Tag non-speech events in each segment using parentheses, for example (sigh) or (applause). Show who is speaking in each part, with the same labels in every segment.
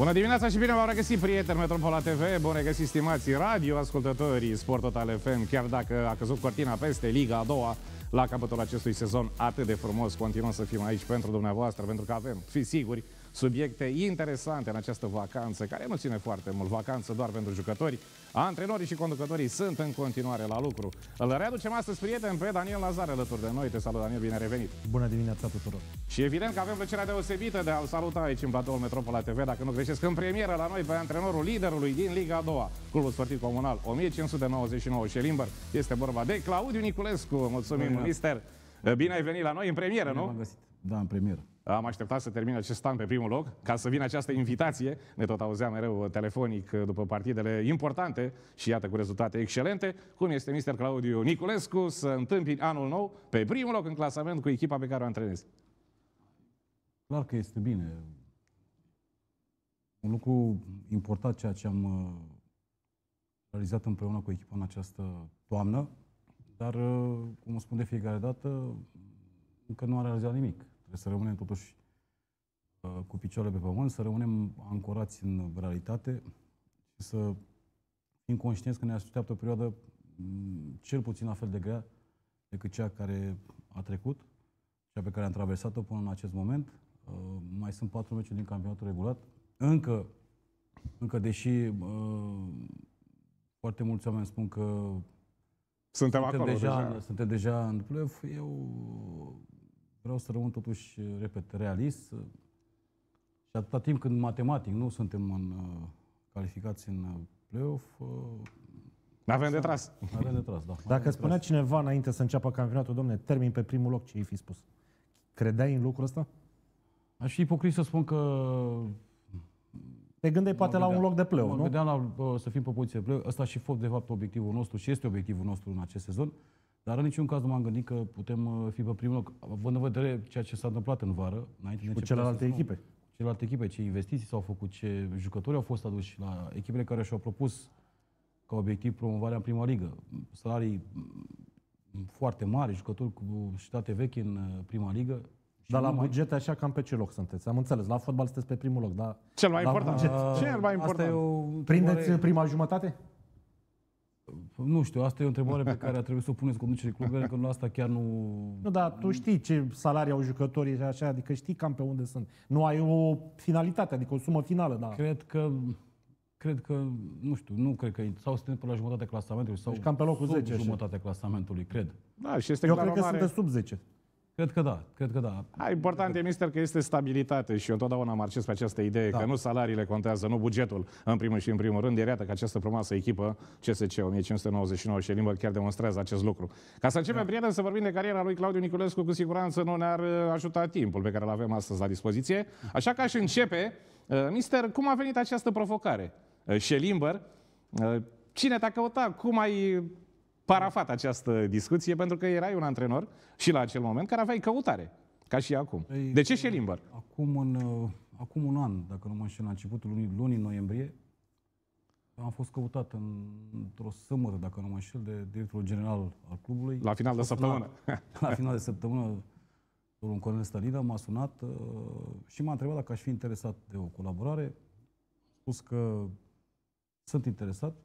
Speaker 1: Bună dimineața și bine v-am regăsit, prieteni Metropola TV, bun regăsit, stimații radio, ascultătorii Sport Total FM, chiar dacă a căzut cortina peste Liga a doua, la capătul acestui sezon atât de frumos, continuăm să fim aici pentru dumneavoastră, pentru că avem, fi siguri, subiecte interesante în această vacanță, care nu ține foarte mult, vacanță doar pentru jucători. Antrenorii și conducătorii sunt în continuare la lucru. Îl readucem astăzi, prieten, pe Daniel Lazar alături de noi. Te salut, Daniel, bine revenit!
Speaker 2: Bună dimineața tuturor!
Speaker 1: Și evident că avem plăcerea deosebită de a-l saluta aici în platoul Metropola TV, dacă nu greșesc, în premieră la noi pe antrenorul liderului din Liga a doua, Clubul Sportiv Comunal 1599 Șelimber. Este vorba de Claudiu Niculescu. Mulțumim, mister! Bine ai venit la noi în premieră,
Speaker 2: Bine
Speaker 1: nu?
Speaker 2: găsit. Da, în premieră.
Speaker 1: Am așteptat să termine acest an pe primul loc, ca să vină această invitație. Ne tot auzeam mereu telefonic după partidele importante și iată cu rezultate excelente. Cum este Mr. Claudiu Niculescu să întâmpini anul nou pe primul loc în clasament cu echipa pe care o antrenezi?
Speaker 2: Clar că este bine. Un lucru important ceea ce am uh, realizat împreună cu echipa în această toamnă, dar, uh, cum spun de fiecare dată, încă nu am realizat nimic. Trebuie să rămânem totuși uh, cu picioarele pe pământ, să rămânem ancorați în realitate și să fim conștienți că ne așteaptă o perioadă mm, cel puțin la fel de grea decât cea care a trecut, cea pe care am traversat-o până în acest moment. Uh, mai sunt patru meciuri din campionatul regulat. Încă, încă deși uh, foarte mulți oameni spun că
Speaker 1: Suntem,
Speaker 2: suntem
Speaker 1: acolo
Speaker 2: deja,
Speaker 1: deja.
Speaker 2: suntem deja în play-off, eu vreau să rămân totuși, repet, realist și atâta timp când matematic nu suntem în, uh, calificați în uh, play-off, uh,
Speaker 1: N-avem de tras. (laughs)
Speaker 2: avem de tras, da.
Speaker 3: Dacă
Speaker 2: Avem de
Speaker 3: spunea
Speaker 2: tras.
Speaker 3: cineva înainte să înceapă campionatul, domne, termin pe primul loc, ce i fi spus? Credeai în lucrul ăsta?
Speaker 2: Aș fi ipocrit să spun că
Speaker 3: Te gândeai poate la un loc de play
Speaker 2: mă
Speaker 3: nu?
Speaker 2: gândeam la, bă, să fim pe poziție de play Ăsta și fost, de fapt, obiectivul nostru și este obiectivul nostru în acest sezon. Dar în niciun caz nu m-am gândit că putem uh, fi pe primul loc. Având în vedere ceea ce s-a întâmplat în vară, înainte de
Speaker 3: Cu
Speaker 2: începerea
Speaker 3: celelalte
Speaker 2: sezonului,
Speaker 3: echipe.
Speaker 2: celelalte echipe, ce investiții s-au făcut, ce jucători au fost aduși la echipele care și-au propus ca obiectiv promovarea în prima ligă. Salarii mm, foarte mari, jucători cu state vechi în uh, prima ligă. Și
Speaker 3: Dar la
Speaker 2: nu mai-
Speaker 3: buget așa cam pe ce loc sunteți? Am înțeles, la fotbal sunteți pe primul loc, dar
Speaker 1: Cel mai
Speaker 3: La
Speaker 1: important.
Speaker 3: buget.
Speaker 1: Cel mai important.
Speaker 2: Asta e o
Speaker 3: prindeți
Speaker 2: întrebare-
Speaker 3: prima jumătate?
Speaker 2: Nu știu, asta e o întrebare pe care a trebuit să o puneți conducerii clubului, că la asta chiar nu...
Speaker 3: Nu, dar tu știi ce salarii au jucătorii și așa, adică știi cam pe unde sunt. Nu ai o finalitate, adică o sumă finală, da.
Speaker 2: Cred că, cred că, nu știu, nu cred că, sau suntem pe la jumătatea clasamentului, sau
Speaker 3: Deci cam pe locul
Speaker 2: sub
Speaker 3: 10 așa.
Speaker 2: jumătatea clasamentului, cred.
Speaker 1: Da, și este
Speaker 3: Eu
Speaker 1: clar
Speaker 3: cred
Speaker 1: o
Speaker 3: că
Speaker 1: mare...
Speaker 3: sunteți sub 10.
Speaker 2: Cred că da, cred că da.
Speaker 1: A, important e, mister, că este stabilitate și eu întotdeauna marchez pe această idee,
Speaker 2: Da.
Speaker 1: că nu salariile contează, nu bugetul, în primul și în primul rând. Iar iată că această frumoasă echipă, CSC 1599 și Limbă, chiar demonstrează acest lucru. Ca să începem, da. prieten, să vorbim de cariera lui Claudiu Niculescu, cu siguranță nu ne-ar uh, ajuta timpul pe care îl avem astăzi la dispoziție. Așa că aș începe, uh, mister, cum a venit această provocare? Uh, Șelimber, uh, cine te-a căutat? Cum ai parafat această discuție? Pentru că erai un antrenor și la acel moment care aveai căutare. Ca și acum.
Speaker 2: Păi,
Speaker 1: De ce Șelimber?
Speaker 2: Acum, în, uh, acum un an, dacă nu mă înșel, la începutul lunii, lunii noiembrie, am fost căutat în, într-o sâmbătă, dacă nu mă înșel, de directorul general al clubului.
Speaker 1: La final de
Speaker 2: Am fost
Speaker 1: săptămână.
Speaker 2: La, (laughs) la final de săptămână, domnul Cornel Stălidă m-a sunat uh, și m-a întrebat dacă aș fi interesat de o colaborare. Am spus că sunt interesat.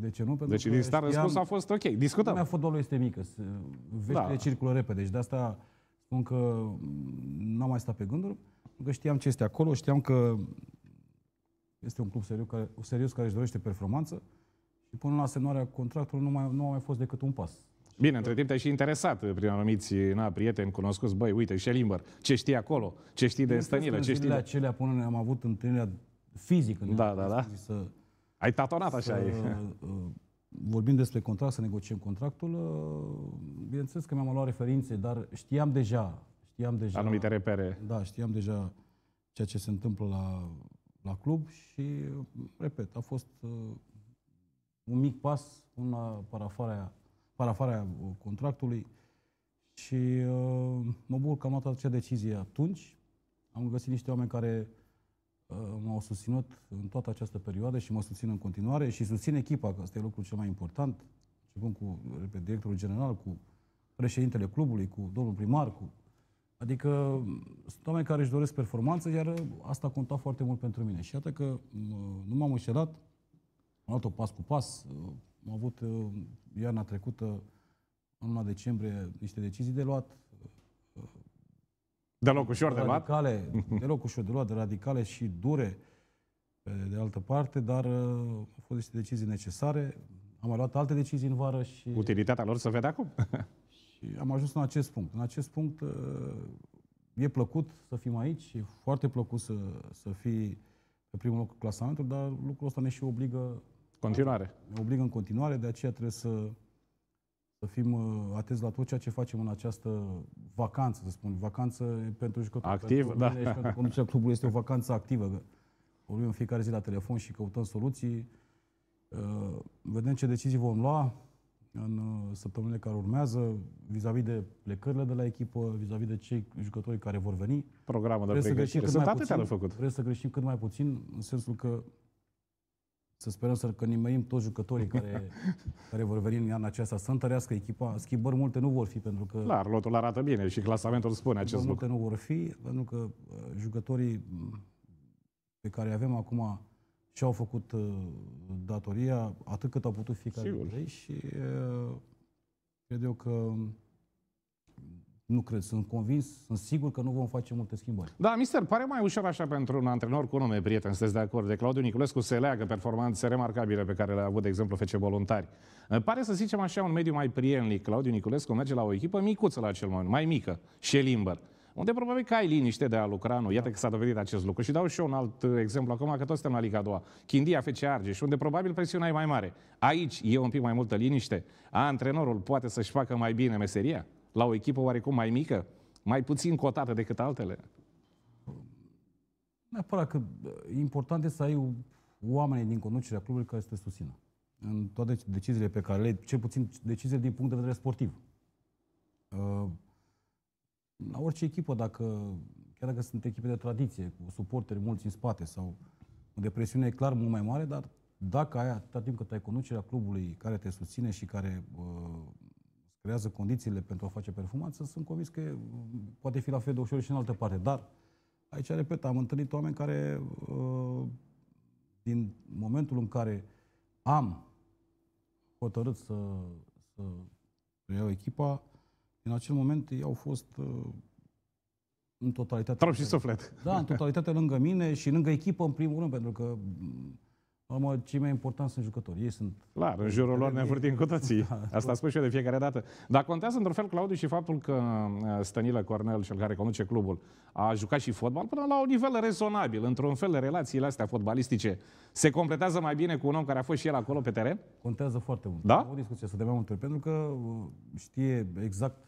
Speaker 2: De ce nu? Pentru
Speaker 1: Deci
Speaker 2: că
Speaker 1: din start
Speaker 2: știam-
Speaker 1: răspunsul a fost ok.
Speaker 2: Lumea
Speaker 1: Discutăm.
Speaker 2: fotbalului este mică, se- veștile
Speaker 1: Da.
Speaker 2: da. circulă repede, deci de asta spun că mm, n-am mai stat pe gânduri, pentru că știam ce este acolo, știam că este un club serios care, serios care își dorește performanță și până la semnarea contractului nu, mai, nu a mai fost decât un pas.
Speaker 1: Bine, între timp te-ai și interesat prin anumiți na, prieteni cunoscuți. Băi, uite, Șelimber, ce știi acolo? Ce știi de Stănilă?
Speaker 2: În
Speaker 1: Ce știi
Speaker 2: zilele
Speaker 1: de...
Speaker 2: acelea până am avut întâlnirea fizică. ne-am
Speaker 1: Da, da, da.
Speaker 2: zis Să,
Speaker 1: Ai tatonat așa.
Speaker 2: să,
Speaker 1: e.
Speaker 2: uh, vorbim despre contract, să negociem contractul. uh, Bineînțeles că mi-am luat referințe, dar știam deja, știam deja
Speaker 1: Anumite repere.
Speaker 2: Da, știam deja ceea ce se întâmplă la, la club și, repet, a fost uh, un mic pas până la parafarea, parafarea uh, contractului și uh, mă bucur că am luat acea decizie atunci. Am găsit niște oameni care uh, m-au susținut în toată această perioadă și mă susțin în continuare și susțin echipa, că asta e lucrul cel mai important, începând cu repet, directorul general, cu președintele clubului, cu domnul primar, cu Adică sunt oameni care își doresc performanță, iar asta a contat foarte mult pentru mine. Și iată că mă, nu m-am înșelat, am luat-o pas cu pas, am avut uh, iarna trecută, în luna decembrie, niște decizii de luat,
Speaker 1: Deloc ușor de luat.
Speaker 2: radicale, (laughs) deloc ușor de luat, de radicale și dure, pe de altă parte, dar uh, au fost niște decizii necesare. Am mai luat alte decizii în vară și,
Speaker 1: Utilitatea lor se vede acum. (laughs)
Speaker 2: și am ajuns în acest punct. În acest punct uh, e plăcut să fim aici, e foarte plăcut să, să fii pe primul loc în clasamentul, dar lucrul ăsta ne și obligă,
Speaker 1: Continuare.
Speaker 2: ne obligă în continuare, de aceea trebuie să, să fim uh, atenți la tot ceea ce facem în această vacanță, să spun. Vacanță pentru jucători.
Speaker 1: Activ,
Speaker 2: pentru
Speaker 1: da.
Speaker 2: mine și pentru conducerea clubului este o vacanță activă. că Vorbim în fiecare zi la telefon și căutăm soluții. Uh, Vedem ce decizii vom lua în uh, săptămânile care urmează vis-a-vis de plecările de la echipă, vis-a-vis de cei jucători care vor veni.
Speaker 1: Programul de
Speaker 2: Trebuie să greșim
Speaker 1: pregătire.
Speaker 2: cât
Speaker 1: Sunt
Speaker 2: mai
Speaker 1: atâtea de
Speaker 2: puțin.
Speaker 1: făcut.
Speaker 2: Trebuie să greșim cât mai puțin, în sensul că să sperăm să că nimerim toți jucătorii care, (laughs) care vor veni în iarna aceasta să întărească echipa. Schimbări multe nu vor fi, pentru că
Speaker 1: Clar, lotul arată bine și clasamentul spune
Speaker 2: schimbări
Speaker 1: acest lucru.
Speaker 2: multe nu vor fi, pentru că uh, jucătorii m, pe care îi avem acum și-au făcut uh, datoria atât cât au putut fiecare
Speaker 1: Sigur.
Speaker 2: dintre ei și uh, cred eu că nu cred, sunt convins, sunt sigur că nu vom face multe schimbări.
Speaker 1: Da, mister, pare mai ușor așa pentru un antrenor cu nume prieten, sunteți de acord, de Claudiu Niculescu se leagă performanțe remarcabile pe care le-a avut, de exemplu, FC Voluntari. Pare să zicem așa un mediu mai prielnic. Claudiu Niculescu merge la o echipă micuță la acel moment, mai mică, Schellimber, unde probabil că ai liniște de a lucra, nu? Iată că s-a dovedit acest lucru. Și dau și eu un alt uh, exemplu acum, că toți suntem la Liga a doua. Chindia FC Argeș, unde probabil presiunea e mai mare. Aici e un pic mai multă liniște. A, antrenorul poate să-și facă mai bine meseria la o echipă oarecum mai mică, mai puțin cotată decât altele.
Speaker 2: Neapărat că e important este să ai oameni din conducerea clubului care să te susțină. În toate deciziile pe care le ai, cel puțin deciziile din punct de vedere sportiv. Uh, La orice echipă, dacă, chiar dacă sunt echipe de tradiție, cu suporteri mulți în spate sau unde presiunea e clar mult mai mare, dar dacă ai atâta timp cât ai conducerea clubului care te susține și care uh, creează condițiile pentru a face performanță, sunt convins că uh, poate fi la fel de ușor și în altă parte. Dar Aici, repet, am întâlnit oameni care, uh, din momentul în care am hotărât să, să reiau echipa, în acel moment ei au fost uh, în totalitate.
Speaker 1: Trup și suflet.
Speaker 2: Da, în totalitate lângă mine și lângă echipă, în primul rând, pentru că, m, la urmă, cei mai importanti sunt jucătorii. Ei sunt
Speaker 1: Clar, în jurul lor ne învârtim cu toții. (laughs) Asta spun și eu de fiecare dată. Dar contează într-un fel, Claudiu, și faptul că uh, Stănilă Cornel, cel care conduce clubul, a jucat și fotbal până la un nivel rezonabil. Într-un fel, relațiile astea fotbalistice se completează mai bine cu un om care a fost și el acolo pe teren?
Speaker 2: Contează foarte mult.
Speaker 1: Da?
Speaker 2: Am avut discuție asta de mai multe ori, pentru că uh, știe exact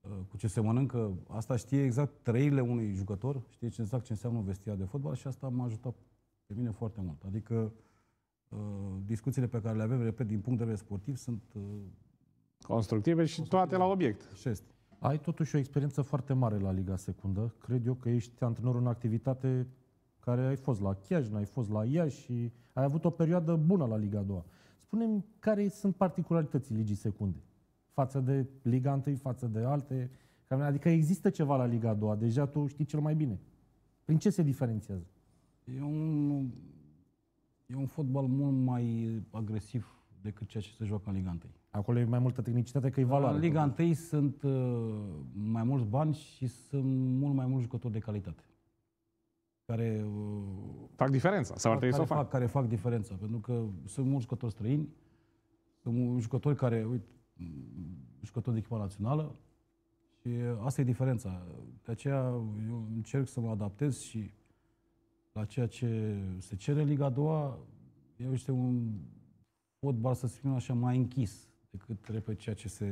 Speaker 2: uh, cu ce se mănâncă, asta știe exact trăirile unui jucător, știe ce exact ce înseamnă un vestiar de fotbal și asta m-a ajutat pe mine foarte mult. Adică uh, discuțiile pe care le avem, repet, din punct de vedere sportiv, sunt uh,
Speaker 1: Constructive și toate la obiect.
Speaker 2: și este.
Speaker 3: Ai totuși o experiență foarte mare la Liga Secundă. Cred eu că ești antrenor în activitate care ai fost la Chiajna, ai fost la Iași și ai avut o perioadă bună la Liga 2. Spune-mi care sunt particularității Ligii Secunde față de Liga 1, față de alte. Adică există ceva la Liga 2, deja tu știi cel mai bine. Prin ce se diferențiază?
Speaker 2: E un, e un fotbal mult mai agresiv decât ceea ce se joacă în Liga 1.
Speaker 3: Acolo e mai multă tehnicitate că e valoare.
Speaker 2: În Liga 1 sunt uh, mai mulți bani și sunt mult mai mulți jucători de calitate. Care, uh,
Speaker 1: Fac diferența. Sau ar trebui să
Speaker 2: care,
Speaker 1: o fac.
Speaker 2: fac, care fac diferența. Pentru că sunt mulți jucători străini, sunt mulți jucători care, uite, m, jucători de echipa națională și asta e diferența. De aceea eu încerc să mă adaptez și la ceea ce se cere în Liga a doua, eu este un fotbal, să spunem așa, mai închis decât, repet, ceea ce se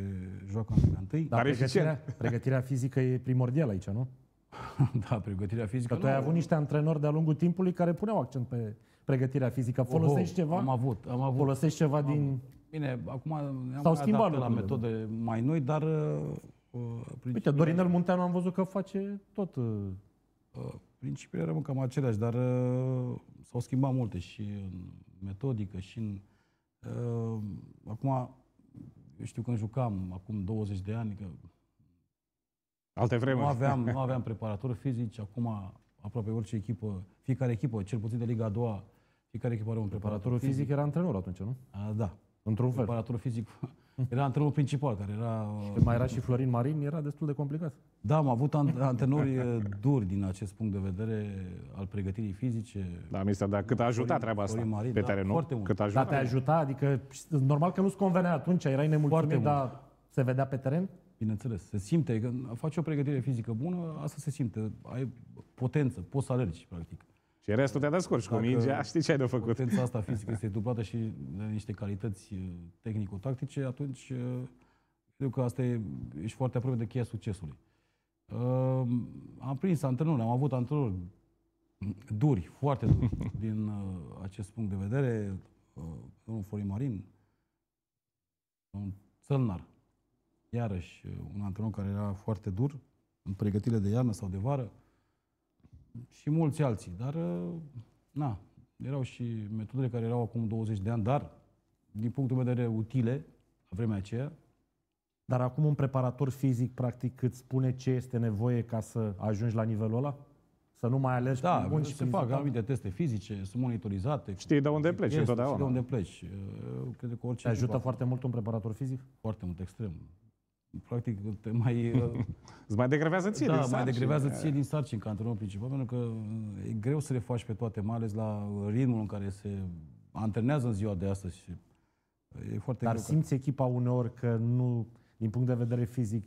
Speaker 2: joacă în Liga 1.
Speaker 3: Dar
Speaker 1: Dar
Speaker 3: pregătirea, pregătirea fizică e primordială aici, nu? (laughs)
Speaker 2: Da, pregătirea fizică.
Speaker 3: Că tu ai
Speaker 2: nu-
Speaker 3: avut niște antrenori de-a lungul timpului care puneau accent pe pregătirea fizică. Folosești
Speaker 2: Oho,
Speaker 3: ceva?
Speaker 2: Am avut, am avut.
Speaker 3: Folosești ceva din...
Speaker 2: Bine, acum ne-am
Speaker 3: S-au
Speaker 2: mai
Speaker 3: schimbat
Speaker 2: adaptat la
Speaker 3: lucrurile,
Speaker 2: metode mai noi, dar uh, uh,
Speaker 3: Uite,
Speaker 2: principiile,
Speaker 3: Dorinel Munteanu am văzut că face tot... uh,
Speaker 2: uh, principiile rămân cam aceleași, dar uh, s-au schimbat multe și în metodică și în... Uh, acum, eu știu când jucam, acum 20 de ani, că
Speaker 1: Alte vremuri.
Speaker 2: Nu aveam, (laughs) nu aveam preparatori fizici, acum aproape orice echipă, fiecare echipă, cel puțin de Liga a doua, fiecare echipă are un preparator
Speaker 3: Preparatorul
Speaker 2: fizic.
Speaker 3: fizic era antrenor atunci, nu?
Speaker 2: A, da,
Speaker 3: Într-un fel.
Speaker 2: preparatorul fizic era antrenorul principal, care era...
Speaker 3: Când mai era și Florin Marin, era destul de complicat.
Speaker 2: Da, am avut an- antrenori eh, duri din acest punct de vedere al pregătirii fizice.
Speaker 1: Da, mister, dar cât a ajutat
Speaker 2: Florin-
Speaker 1: treaba asta
Speaker 2: Florin Marin,
Speaker 1: pe
Speaker 2: da,
Speaker 1: teren, nu?
Speaker 2: foarte mult.
Speaker 1: Cât a
Speaker 3: Dar
Speaker 1: ajutat?
Speaker 3: te ajuta, adică normal că nu-ți convenea atunci, erai
Speaker 2: Foarte
Speaker 3: nemulțumit,
Speaker 2: mult.
Speaker 3: dar se vedea pe teren?
Speaker 2: Bineînțeles, se simte, că faci o pregătire fizică bună, asta se simte, ai potență, poți să alergi, practic.
Speaker 1: Și restul te descurci cu
Speaker 2: Dacă-
Speaker 1: mingea, (laughs) știi ce ai de făcut.
Speaker 2: Potența asta fizică este dublată și de niște calități eh, tehnico-tactice, atunci eh, cred că asta e, ești foarte aproape de cheia succesului. Uh, am prins antrenori, am avut antrenori duri, foarte duri, (laughs) din uh, acest punct de vedere. Uh, domnul Florin Marin, domnul Țălnar, iarăși uh, un antrenor care era foarte dur în pregătire de iarnă sau de vară și mulți alții, dar uh, na, erau și metodele care erau acum 20 de ani, dar din punctul meu de vedere utile la vremea aceea,
Speaker 3: Dar acum un preparator fizic, practic, îți spune ce este nevoie ca să ajungi la nivelul ăla? Să nu mai alergi
Speaker 2: da,
Speaker 3: prin bun și
Speaker 2: se
Speaker 3: prin
Speaker 2: fac
Speaker 3: rezultat?
Speaker 2: anumite teste fizice, sunt monitorizate.
Speaker 1: Știi de unde pleci
Speaker 2: Este,
Speaker 1: întotdeauna.
Speaker 2: știi de unde pleci. Eu cred că orice
Speaker 3: Te ajută
Speaker 2: echipă-
Speaker 3: foarte mult un preparator fizic?
Speaker 2: foarte mult, extrem. Practic, te mai... (laughs) uh,
Speaker 1: Îți mai degrevează ție
Speaker 2: da,
Speaker 1: din
Speaker 2: mai
Speaker 1: sarcini.
Speaker 2: degrevează ție din sarcini ca antrenor principal, pentru că uh, e greu să le faci pe toate, mai ales la ritmul în care se antrenează în ziua de astăzi. Și e foarte
Speaker 3: Dar
Speaker 2: greu. ca-
Speaker 3: simți echipa uneori că nu, din punct de vedere fizic,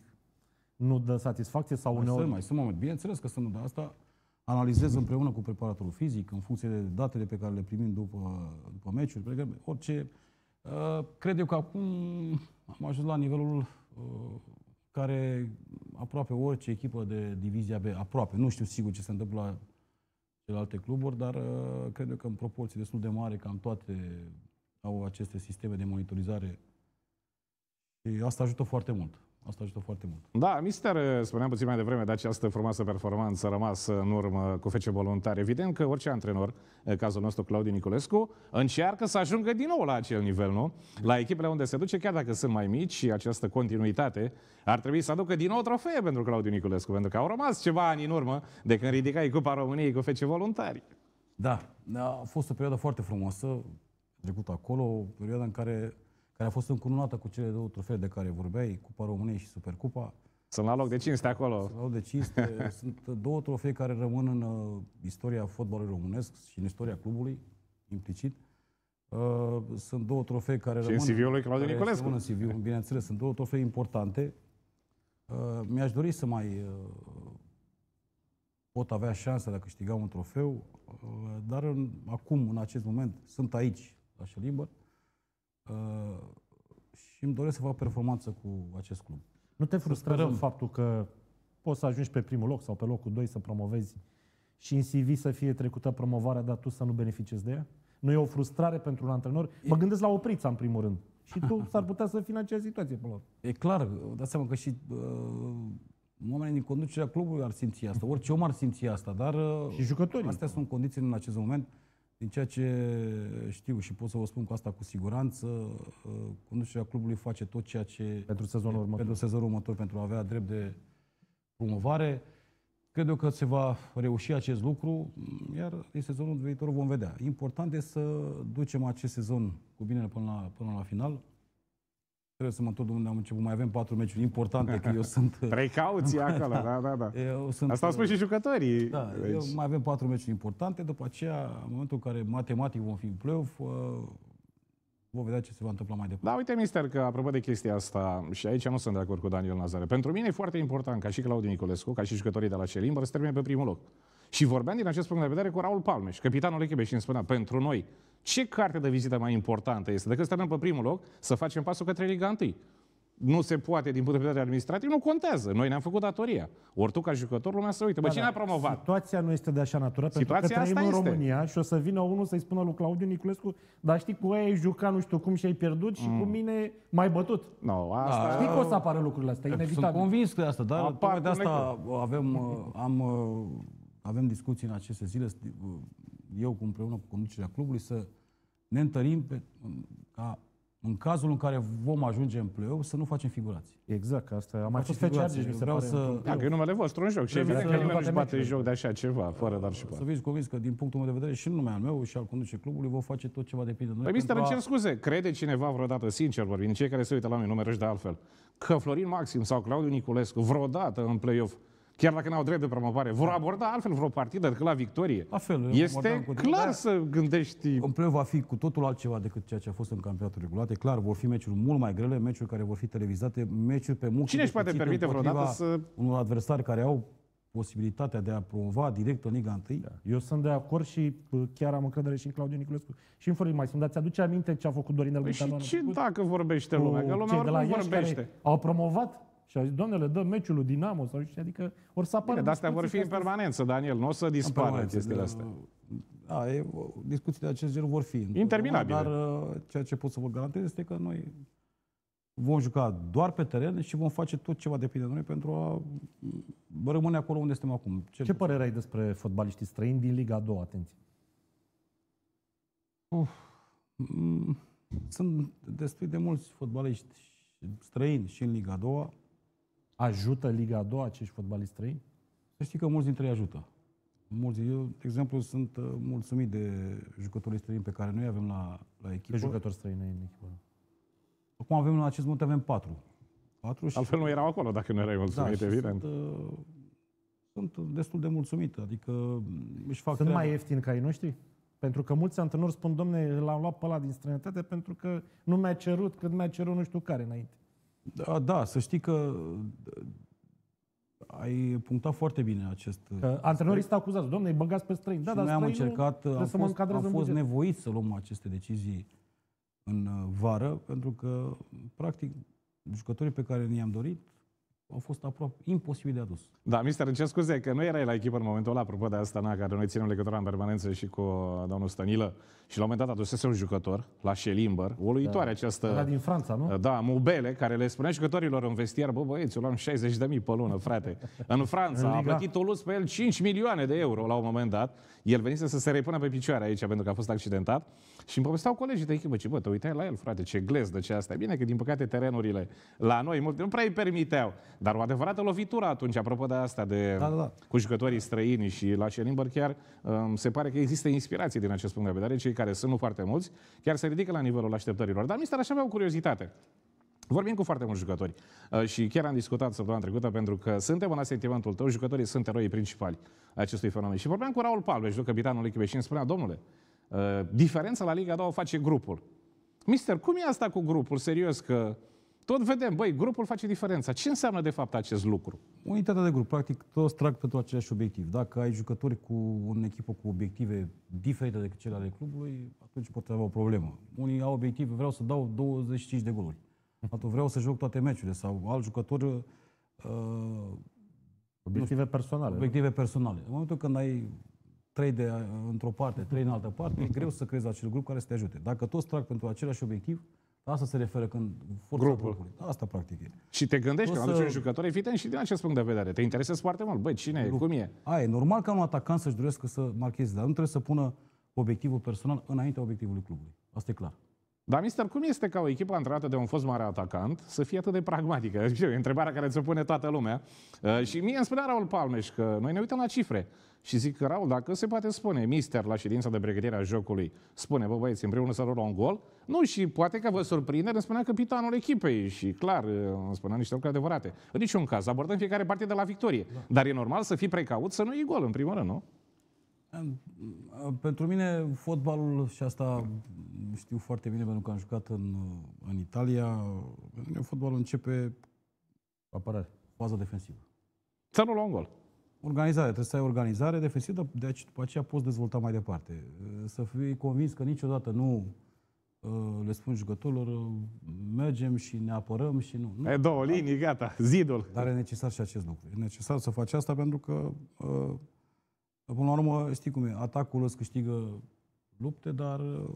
Speaker 3: nu dă satisfacție sau
Speaker 2: Mai
Speaker 3: uneori...
Speaker 2: sunt, mai sunt momente. Bineînțeles că sunt, dar asta analizez împreună cu preparatorul fizic, în funcție de datele pe care le primim după, după meciuri, pregătire, orice. Uh, cred eu că acum am ajuns la nivelul uh, care aproape orice echipă de divizia B, aproape, nu știu sigur ce se întâmplă la celelalte cluburi, dar uh, cred eu că în proporții destul de mare, cam toate au aceste sisteme de monitorizare și asta ajută foarte mult. Asta ajută foarte mult.
Speaker 1: Da, mister, spuneam puțin mai devreme de această frumoasă performanță rămasă în urmă cu fece voluntar. Evident că orice antrenor, în cazul nostru Claudiu Niculescu, încearcă să ajungă din nou la acel nivel, nu? La echipele unde se duce, chiar dacă sunt mai mici și această continuitate, ar trebui să aducă din nou trofee pentru Claudiu Niculescu, pentru că au rămas ceva ani în urmă de când ridicai Cupa României cu fece voluntari.
Speaker 2: Da, a fost o perioadă foarte frumoasă, trecut acolo, o perioadă în care, care a fost încununată cu cele două trofee de care vorbeai, Cupa României și Supercupa.
Speaker 1: Sunt la loc de cinste acolo.
Speaker 2: Au de cinste. (laughs) Sunt două trofee care rămân în uh, istoria fotbalului românesc și în istoria clubului, implicit. Uh, sunt două trofee care
Speaker 1: Și în
Speaker 2: rămân...
Speaker 1: CV-ul lui Claudiu
Speaker 2: care
Speaker 1: Niculescu.
Speaker 2: Rămân în CV, bineînțeles, sunt două trofee importante. Uh, mi-aș dori să mai uh, pot avea șansa de a câștiga un trofeu, uh, dar în, acum, în acest moment, sunt aici, la Șelimbăr, uh, și îmi doresc să fac performanță cu acest club.
Speaker 3: Nu te frustrează
Speaker 2: sperăm.
Speaker 3: faptul că poți să ajungi pe primul loc sau pe locul 2 să promovezi și în CV să fie trecută promovarea, dar tu să nu beneficiezi de ea? Nu e o frustrare pentru un antrenor? Mă gândesc la Oprița, în primul rând. Și tu (laughs) s-ar putea să fii în aceeași situație până la urmă.
Speaker 2: E clar, dați seama că și uh, oamenii din conducerea clubului ar simți asta, orice om ar simți asta, dar uh,
Speaker 3: Și jucătorii.
Speaker 2: astea sunt condiții în acest moment. Din ceea ce știu și pot să vă spun cu asta cu siguranță, uh, conducerea clubului face tot ceea ce
Speaker 3: Pentru sezonul următor.
Speaker 2: pentru sezonul următor, pentru a avea drept de promovare. Cred eu că se va reuși acest lucru, iar în sezonul viitor vom vedea. Important este să ducem acest sezon cu bine până la, până la final. Trebuie să mă întorc de unde am început. Mai avem patru meciuri importante, că eu (laughs) sunt...
Speaker 1: Precauție acolo, da, da, da.
Speaker 2: Eu sunt
Speaker 1: Asta au spus și jucătorii.
Speaker 2: da,
Speaker 1: Deci,
Speaker 2: eu mai avem patru meciuri importante, după aceea, în momentul în care matematic vom fi în play-off, uh, vom vedea ce se va întâmpla mai departe.
Speaker 1: Da, uite, mister, că apropo de chestia asta, și aici nu sunt de acord cu Daniel Nazare, pentru mine e foarte important, ca și Claudiu Niculescu, ca și jucătorii de la Celimbăr, să termine pe primul loc. Și vorbeam din acest punct de vedere cu Raul Palmeș, capitanul echipei, și îmi spunea, pentru noi, ce carte de vizită mai importantă este decât să terminăm pe primul loc, să facem pasul către Liga 1? Nu se poate din punct de vedere administrativ, nu contează. Noi ne-am făcut datoria. Ori tu, ca jucător, lumea să uite. Bă, cine a promovat?
Speaker 3: Situația nu este de așa natură, pentru că
Speaker 1: Situația
Speaker 3: trăim
Speaker 1: asta
Speaker 3: în
Speaker 1: este.
Speaker 3: România și o să vină unul să-i spună lui Claudiu Niculescu, dar știi, cu aia ai jucat nu știu cum și ai pierdut și
Speaker 1: Mm.
Speaker 3: cu mine mai bătut.
Speaker 1: No, asta...
Speaker 3: Știi că o să apară lucrurile astea,
Speaker 2: Sunt
Speaker 3: inevitabil.
Speaker 2: convins că de asta, dar
Speaker 1: Apar
Speaker 2: tocmai de
Speaker 1: cu
Speaker 2: asta avem, uh, am, uh, avem discuții în aceste zile, uh, eu cu împreună cu conducerea clubului, să ne întărim pe, ca în cazul în care vom ajunge în play să nu facem figurații.
Speaker 3: Exact, că asta a mai
Speaker 2: Facem
Speaker 3: fost pe
Speaker 2: figurații.
Speaker 3: Argeș, mi se
Speaker 2: Vreau
Speaker 3: pare.
Speaker 2: să-
Speaker 3: într-un
Speaker 1: Da,
Speaker 3: play-off.
Speaker 1: că e numele vostru în joc și
Speaker 3: Trebuie
Speaker 1: evident
Speaker 3: să
Speaker 1: că nimeni nu-și
Speaker 3: toate
Speaker 1: bate
Speaker 3: meciurile.
Speaker 1: joc de așa ceva, fără dar și
Speaker 2: Să
Speaker 1: poate.
Speaker 2: fiți convins că din punctul meu de vedere și în numele al meu și al conducerii clubului vom face tot ce va depinde de noi.
Speaker 1: Păi, mister, îmi
Speaker 2: pentru
Speaker 1: cer scuze, crede cineva vreodată, sincer vorbind, cei care se uită la noi, numeroși de altfel, că Florin Maxim sau Claudiu Niculescu vreodată în play-off, chiar dacă n-au drept de promovare, vor aborda altfel vreo partidă decât la victorie?
Speaker 2: La fel,
Speaker 1: Este
Speaker 2: abordam cu-
Speaker 1: clar
Speaker 2: Da.
Speaker 1: să gândești...
Speaker 2: În play va fi cu totul altceva decât ceea ce a fost în campionatul regulat. E clar, vor fi meciuri mult mai grele, meciuri care vor fi televizate, meciuri pe multe
Speaker 1: Cine își poate permite vreodată să...
Speaker 2: unor adversari care au posibilitatea de a promova direct în Liga 1. Da.
Speaker 3: Eu sunt de acord și uh, chiar am încredere și în Claudiu Niculescu. Și în Florin Maxim, dar ți-aduce aminte ce a făcut Dorinel
Speaker 1: Păi
Speaker 3: Bricanu
Speaker 1: și
Speaker 3: anul
Speaker 1: ce
Speaker 3: trecut?
Speaker 1: dacă vorbește
Speaker 3: Cu
Speaker 1: lumea? Că lumea
Speaker 3: cei de la
Speaker 1: oricum
Speaker 3: Iași
Speaker 1: vorbește.
Speaker 3: care au promovat și au zis, domnele, dă meciul lui Dinamo sau știu, adică or să apară
Speaker 1: Bine, dar astea vor
Speaker 3: discuții
Speaker 1: fi în
Speaker 3: că astea-
Speaker 1: permanență, Daniel, nu o să dispară
Speaker 2: permanență,
Speaker 1: chestiile
Speaker 2: de-
Speaker 1: astea.
Speaker 2: Da, e, discuții de acest gen vor fi. întotdeauna,
Speaker 1: Interminabile.
Speaker 2: Dar uh, ceea ce pot să vă garantez este că noi vom juca doar pe teren și vom face tot ce va depinde de noi pentru a mm, rămâne acolo unde suntem acum. Cel
Speaker 3: Ce părere ai despre fotbaliștii străini din Liga a doua, atenție?
Speaker 2: Mm, Sunt destul de mulți fotbaliști străini și în Liga a doua.
Speaker 3: Ajută Liga a doua acești fotbaliști străini?
Speaker 2: Să știi că mulți dintre ei ajută. Mulți, eu, de exemplu, sunt uh, mulțumit de jucătorii străini pe care noi avem la, la
Speaker 3: Pe
Speaker 2: echipă.
Speaker 3: jucători străini în echipă.
Speaker 2: Acum avem, la acest moment avem patru. Patru și
Speaker 1: Altfel nu erau acolo dacă nu erai mulțumit,
Speaker 2: și
Speaker 1: evident.
Speaker 2: Sunt, uh, sunt destul de mulțumit. Adică mm, își fac
Speaker 3: Sunt
Speaker 2: treaba.
Speaker 3: mai ieftini ca ai noștri? Pentru că mulți antrenori spun, domne, l-am luat pe ăla din străinătate pentru că nu mi-a cerut cât mi-a cerut nu știu care înainte.
Speaker 2: Da, da, să știi că uh, ai punctat foarte bine acest...
Speaker 3: Că antrenorii sunt acuzați, domne, îi băgați pe străini. Da,
Speaker 2: și
Speaker 3: dar
Speaker 2: noi am
Speaker 3: străinul
Speaker 2: încercat,
Speaker 3: trebuie
Speaker 2: am
Speaker 3: să mă
Speaker 2: fost,
Speaker 3: încadrez
Speaker 2: am
Speaker 3: în
Speaker 2: fost
Speaker 3: buget.
Speaker 2: nevoit să luăm aceste decizii în uh, vară, pentru că, practic, jucătorii pe care ne-am dorit au fost aproape imposibil de adus.
Speaker 1: Da, mister, îmi cer scuze că nu erai la echipă în momentul ăla, apropo de asta, na, care noi ținem legătura în permanență și cu domnul Stănilă. Și la un moment dat adusese un jucător la Shelimber, o uluitoare această...
Speaker 3: Ăla din Franța, nu?
Speaker 1: Da, Mubele, care le spunea jucătorilor în vestiar, bă, băieți, eu luam 60 de mii pe lună, frate. (laughs) În Franța
Speaker 3: În
Speaker 1: a
Speaker 3: Liga.
Speaker 1: plătit Toulouse pe el 5 milioane de euro la un moment dat. El venise să se repună pe picioare aici pentru că a fost accidentat. Și îmi povesteau colegii de echipă, ce bă, te uitai la el, frate, ce glez de ce asta. E Bine că, din păcate, terenurile la noi multe nu prea îi permiteau. Dar o adevărată lovitură atunci, apropo de asta, de,
Speaker 2: Da, da, da.
Speaker 1: cu jucătorii străini și la Shelimber chiar um, se pare că există inspirație din acest punct de vedere. Cei care sunt nu foarte mulți, chiar se ridică la nivelul așteptărilor. Dar mister, așa avea o curiozitate. Vorbim cu foarte mulți jucători uh, și chiar am discutat săptămâna trecută pentru că suntem în asentimentul tău, jucătorii sunt eroii principali ai acestui fenomen. Și vorbeam cu Raul Palveș, capitanul echipei și îmi spunea, domnule, uh, diferența la Liga 2 o face grupul. Mister, cum e asta cu grupul? Serios că tot vedem, băi, grupul face diferența. Ce înseamnă de fapt acest lucru?
Speaker 2: Unitatea de grup, practic, toți trag pentru același obiectiv. Dacă ai jucători cu în echipă cu obiective diferite decât cele ale clubului, atunci poate avea o problemă. Unii au obiective, vreau să dau 25 de goluri. Altul vreau să joc toate meciurile sau alt jucător uh,
Speaker 3: Obiective personale.
Speaker 2: obiective personale. În momentul când ai trei de, într-o parte, trei în altă parte, e greu să creezi acel grup care să te ajute. Dacă toți trag pentru același obiectiv, la asta se referă când forța
Speaker 1: Grupul.
Speaker 2: grupului. Asta practic e.
Speaker 1: Și te gândești
Speaker 2: O
Speaker 1: că
Speaker 2: să-
Speaker 1: aduci un jucător, evident, și din acest punct de vedere. Te interesezi foarte mult. Băi, cine e, cum e?
Speaker 2: Aia e normal ca un atacant să-și dorească să marcheze, dar nu trebuie să pună obiectivul personal înaintea obiectivului clubului. Asta e clar.
Speaker 1: Dar, mister, cum este ca o echipă antrenată de un fost mare atacant să fie atât de pragmatică? Știu, (laughs) e întrebarea care ți-o pune toată lumea. Uh, și mie îmi spunea Raul Palmeș că noi ne uităm la cifre. Și zic că, Raul, dacă se poate spune, mister, la ședința de pregătire a jocului, spune, bă, băieți, în primul rând să luăm un gol, nu, și poate că vă surprinde, îmi spunea capitanul echipei și, clar, uh, îmi spunea niște lucruri adevărate. În niciun caz, abordăm fiecare partidă la victorie. Da. Dar e normal să fii precaut să nu iei gol, în primul rând, nu?
Speaker 2: Pentru mine, fotbalul, și asta știu foarte bine pentru că am jucat în, în Italia, pentru mine fotbalul începe
Speaker 3: Apărare.
Speaker 2: faza defensivă.
Speaker 1: Să nu luăm gol.
Speaker 2: Organizare, trebuie să ai organizare defensivă, dar de aici, după aceea poți dezvolta mai departe. Să fii convins că niciodată nu uh, le spun jucătorilor, uh, mergem și ne apărăm și nu. nu.
Speaker 1: E două linii, gata, zidul.
Speaker 2: Dar e necesar și acest lucru. E necesar să faci asta pentru că, uh, până la urmă, știi cum e, atacul îți câștigă lupte, dar uh,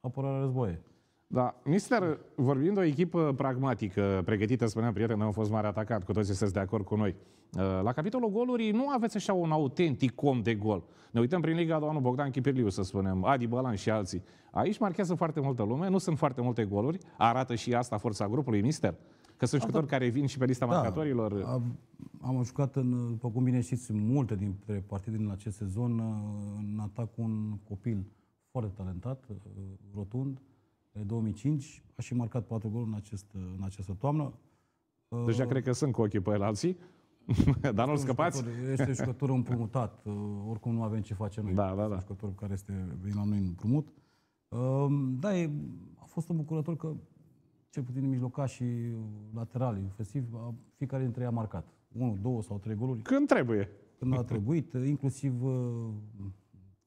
Speaker 2: apărarea războaie.
Speaker 1: Da, mister, vorbind de o echipă pragmatică, pregătită, spuneam, prieten, am fost mare atacat, cu toții sunteți de acord cu noi. Uh, La capitolul goluri nu aveți așa un autentic om de gol. Ne uităm prin Liga 2, Bogdan Chipirliu, să spunem, Adi Bălan și alții. Aici marchează foarte multă lume, nu sunt foarte multe goluri. Arată și asta forța grupului, mister? Că sunt jucători care vin și pe lista marcatorilor.
Speaker 2: Am, am jucat, în, după cum bine știți, multe dintre partide din acest sezon uh, în atac cu un copil foarte talentat, uh, rotund, de 2005. A și marcat patru goluri în, acest, în această toamnă.
Speaker 1: Deja cred că sunt cu ochii pe el alții. (laughs) Dar nu scăpați?
Speaker 2: Jucător- Este un jucător împrumutat. Uh, Oricum nu avem ce face noi.
Speaker 1: Da, da,
Speaker 2: Este un
Speaker 1: da.
Speaker 2: jucător care este venit la noi în împrumut. Uh, Da, e, a fost îmbucurător că cel puțin mijlocașii laterali, ofensiv, a- fiecare dintre ei a marcat. Unul, două sau trei goluri
Speaker 1: Când trebuie.
Speaker 2: când a trebuit, inclusiv uh,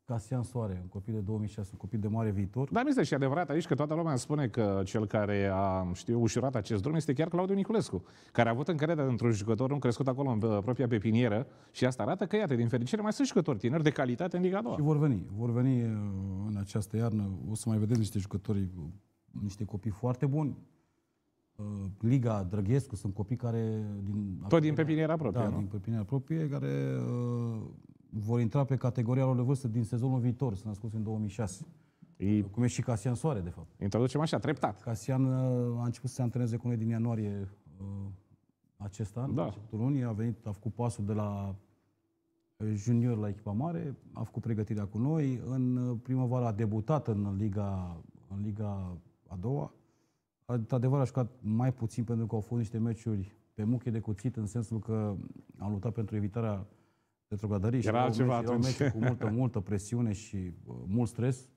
Speaker 2: Casian Soare, un copil de 2006, un copil de mare viitor.
Speaker 1: Dar mi este și adevărat aici că toată lumea spune că cel care a, știu, ușurat acest drum este chiar Claudiu Niculescu, care a avut încredere într-un jucător, un crescut acolo în uh, propria pepinieră și asta arată că, iată, din fericire, mai sunt jucători tineri de calitate în Liga 2.
Speaker 2: Și vor veni. Vor veni uh, în această iarnă. O să mai vedeți niște jucători, uh, niște copii foarte buni. Uh, Liga Drăghescu sunt copii care... Din,
Speaker 1: Tot din pepiniera proprie,
Speaker 2: Da,
Speaker 1: nu?
Speaker 2: din pepiniera proprie, care uh, vor intra pe categoria lor de vârstă din sezonul viitor, sunt născuți în 2006.
Speaker 1: Îi
Speaker 2: Cum e și Casian Soare, de fapt.
Speaker 1: introducem așa, treptat.
Speaker 2: Casian uh, a început să se antreneze cu noi din ianuarie uh, acest an,
Speaker 1: Da.
Speaker 2: începutul lunii, a venit, a făcut pasul de la uh, junior la echipa mare, a făcut pregătirea cu noi, în uh, primăvară a debutat în Liga, în Liga a doua. Într-adevăr a jucat mai puțin pentru că au fost niște meciuri pe muche de cuțit, în sensul că am luptat pentru evitarea retrogradării. și
Speaker 1: Era
Speaker 2: erau
Speaker 1: altceva
Speaker 2: meciuri- erau
Speaker 1: atunci.
Speaker 2: meciuri cu multă, multă presiune și uh, mult stres.